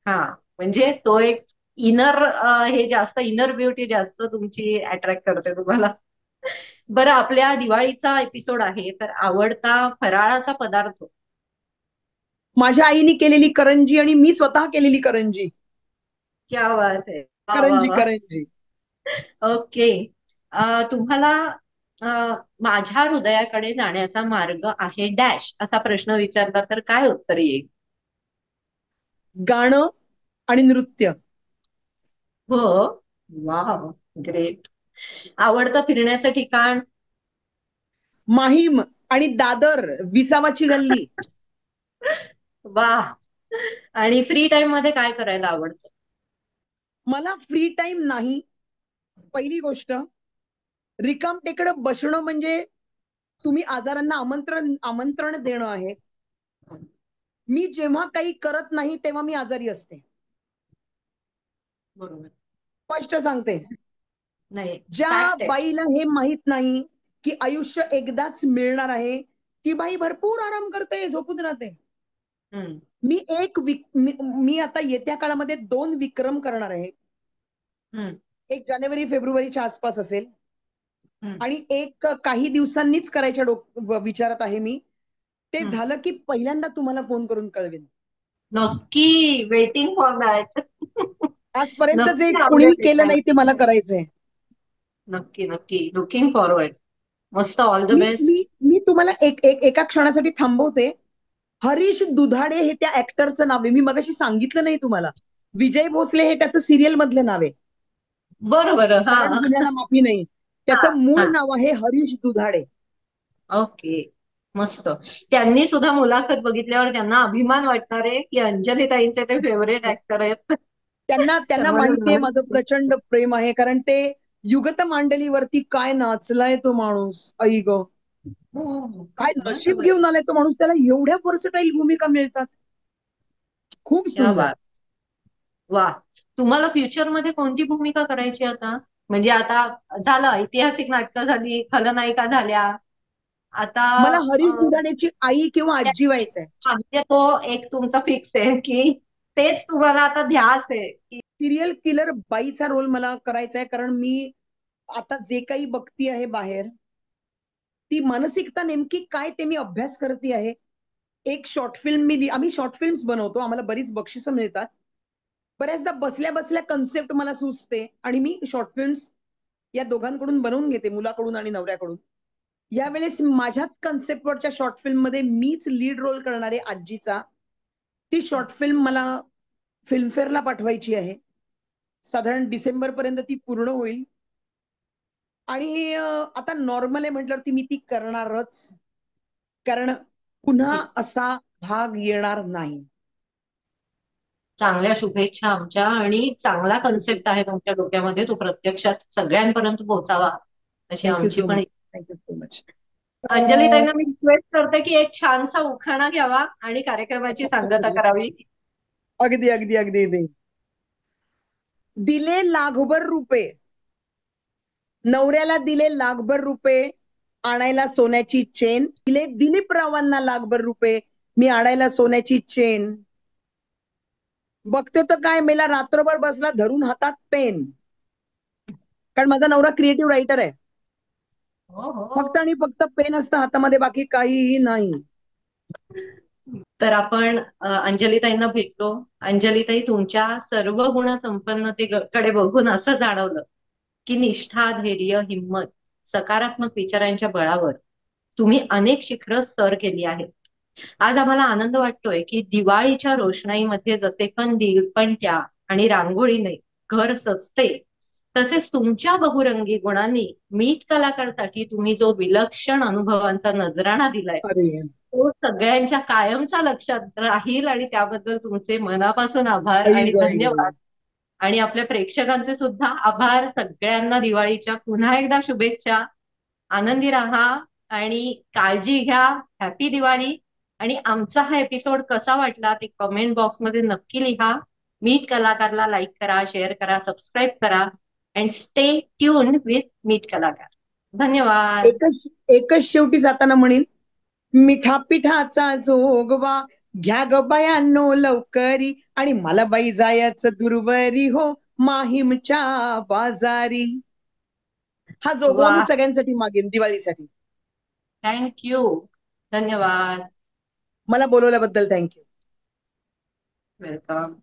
हा म्हणजे तो एक इनर हे जास्त इनर ब्युटी जास्त तुमची अट्रॅक्ट करते तुम्हाला. बरं आपल्या दिवाळीचा एपिसोड आहे तर आवडता फराळाचा पदार्थ? माझ्या आईने केलेली करंजी आणि मी स्वतः केलेली करंजी. क्या बात आहे. करंजी. करंजी. ओके. तुम्हाला माझ्या हृदयाकडे जाण्याचा मार्ग आहे डॅश असा प्रश्न विचारला तर काय उत्तर येईल? गाणं आणि नृत्य. हो वा ग्रेट आवडतं फिरण्याचं ठिकाण? माहीम आणि दादर विसावाची गल्ली. (laughs) वा. आणि फ्री टाइममध्ये काय करायला आवडतं? मला फ्री टाइम नाही. पहिली गोष्ट रिकाम टेकडं बसणं म्हणजे तुम्ही आजारांना आमंत्रण आमंत्रण देणं आहे. मी जेव्हा काही करत नाही तेव्हा मी आजारी असते. बरोबर. स्पष्ट सांगते नाही ज्या. बाईला हे माहीत नाही की आयुष्य एकदाच मिळणार आहे ती बाई भरपूर आराम करते झोपून राहते मी एक मी मी आता येत्या काळामध्ये दोन विक्रम करणार आहे. एक जानेवारी फेब्रुवारीच्या आसपास असेल. आणि एक काही दिवसांनीच करायच्या डोक विचारात आहे मी ते. झालं की पहिल्यांदा तुम्हाला फोन करून कळवेन नक्की वेटिंग फॉर दॅट आजपर्यंत जे कोणी केलं नाही ते मला करायचंय. नक्की नक्की. लुकिंग फॉरवर्ड मस्त ऑल द बेस्ट मी मी तुम्हाला एक एक एका क्षणासाठी थांबवते. हरीश दुधाडे हे त्या ऍक्टरचं नाव आहे. मी मगाशी सांगितलं नाही तुम्हाला. विजय भोसले हे त्याचं सिरियल मधलं नाव आहे. बरं बरं. कारण हा. गुन्ह्याला माफी नाही. त्याचं मूळ. नाव आहे हरीश दुधाडे. ओके. मस्त. त्यांनी सुद्धा मुलाखत बघितल्यावर त्यांना अभिमान वाटणार आहे की अंजली ताईंचे ते फेवरेट ऍक्टर आहेत. त्यांना त्यांना माहितीये माझं प्रचंड प्रेम आहे कारण ते युगत मांडलीवरती काय नाचलाय तो माणूस आई ग. काय नशीब घेऊन आलाय तो माणूस त्याला एवढ्या वर्सटाईल भूमिका मिळतात. खूप वा. तुम्हाला फ्युचरमध्ये कोणती भूमिका करायची आता? म्हणजे आता झालं ऐतिहासिक नाटकं झाली खलनायिका झाल्या. आता मला हरीश दुधाडेची आई किंवा आजी व्हायचंय. म्हणजे तो एक तुमचा फिक्स आहे की तेच तुम्हाला आता ध्यास आहे. सिरियल किलर बाईचा रोल मला करायचा आहे कारण मी आता जे काही बघती आहे बाहेर ती मानसिकता नेमकी काय ते मी अभ्यास करते आहे. एक शॉर्ट फिल्म मी आम्ही शॉर्ट फिल्म्स बनवतो आम्हाला बरीच बक्षिस मिळतात. बऱ्याचदा बसल्या बसल्या कन्सेप्ट मला सुचते आणि मी शॉर्ट फिल्म्स या दोघांकडून बनवून घेते मुलाकडून आणि नवऱ्याकडून. यावेळेस माझ्याच कन्सेप्टवरच्या शॉर्ट फिल्ममध्ये मीच लीड रोल करणारे आजीचा ती शॉर्ट फिल्म मला फिल्मफेअरला पाठवायची आहे. साधारण डिसेंबर पर्यंत ती पूर्ण होईल. आणि आता नॉर्मल आहे म्हटल्यावरती मी ती करणारच. कारण पुन्हा असा भाग येणार नाही. चांगल्या शुभेच्छा आमच्या आणि चांगला कन्सेप्ट आहे तुमच्या डोक्यामध्ये. तो प्रत्यक्षात सगळ्यांपर्यंत पोहोचावा. अशी आमची पण थँक्यू सो मच अंजली ताईंना मी रिक्वेस्ट करते की एक छानसा उखाणा घ्यावा आणि कार्यक्रमाची सांगता करावी. अगदी अगदी अगदी अगदी. दिले लाखभर रुपये. नवऱ्याला दिले लाखभर रुपये आणायला सोन्याची चेन. दिले दिलीप रावांना लाखभर रुपये मी आणायला सोन्याची चेन. बघते तर काय मेला रात्रभर बसला धरून हातात पेन. कारण माझा नवरा क्रिएटिव्ह रायटर आहे. हो हो फक्त आणि फक्त पेन असतं हातामध्ये बाकी काहीही नाही. तर आपण अंजलीताईंना भेटलो. अंजलीताई तुमच्या सर्व गुण संपन्नतेकडे बघून असं जाणवलं की निष्ठा धैर्य हिंमत सकारात्मक विचारांच्या बळावर तुम्ही अनेक शिखरं सर केली आहेत. आज आम्हाला आनंद वाटतोय की दिवाळीच्या रोषणाईमध्ये जसे कंदील पणत्या आणि रांगोळीने घर सजते तसेच तुमच्या बहुरंगी गुणांनी मीठ कलाकारसाठी तुम्ही जो विलक्षण अनुभवांचा नजराणा दिलाय तो सगळ्यांच्या कायमचा लक्षात राहील आणि त्याबद्दल तुमचे मनापासून आभार आणि धन्यवाद. आणि आपल्या प्रेक्षकांचे सुद्धा आभार. सगळ्यांना दिवाळीच्या पुन्हा एकदा शुभेच्छा. आनंदी राहा आणि काळजी घ्या. हॅपी दिवाळी. आणि आमचा हा एपिसोड कसा वाटला ते कमेंट बॉक्समध्ये नक्की लिहा. मीट कलाकारला लाईक करा शेअर करा सबस्क्राईब करा. And stay tune with meet Kalakar धन्यवाद. एकच एकच शेवटी जाताना म्हणेन मिठा पिठाचा जोगवा घ्या ग बायांनो लवकरी आणि मला बाई जायचं दुर्वरी हो माहीमच्या बाजारी. हा जोगवा मी. सगळ्यांसाठी मागेन दिवाळीसाठी. थँक्यू धन्यवाद. मला बोलवल्याबद्दल थँक्यू वेलकम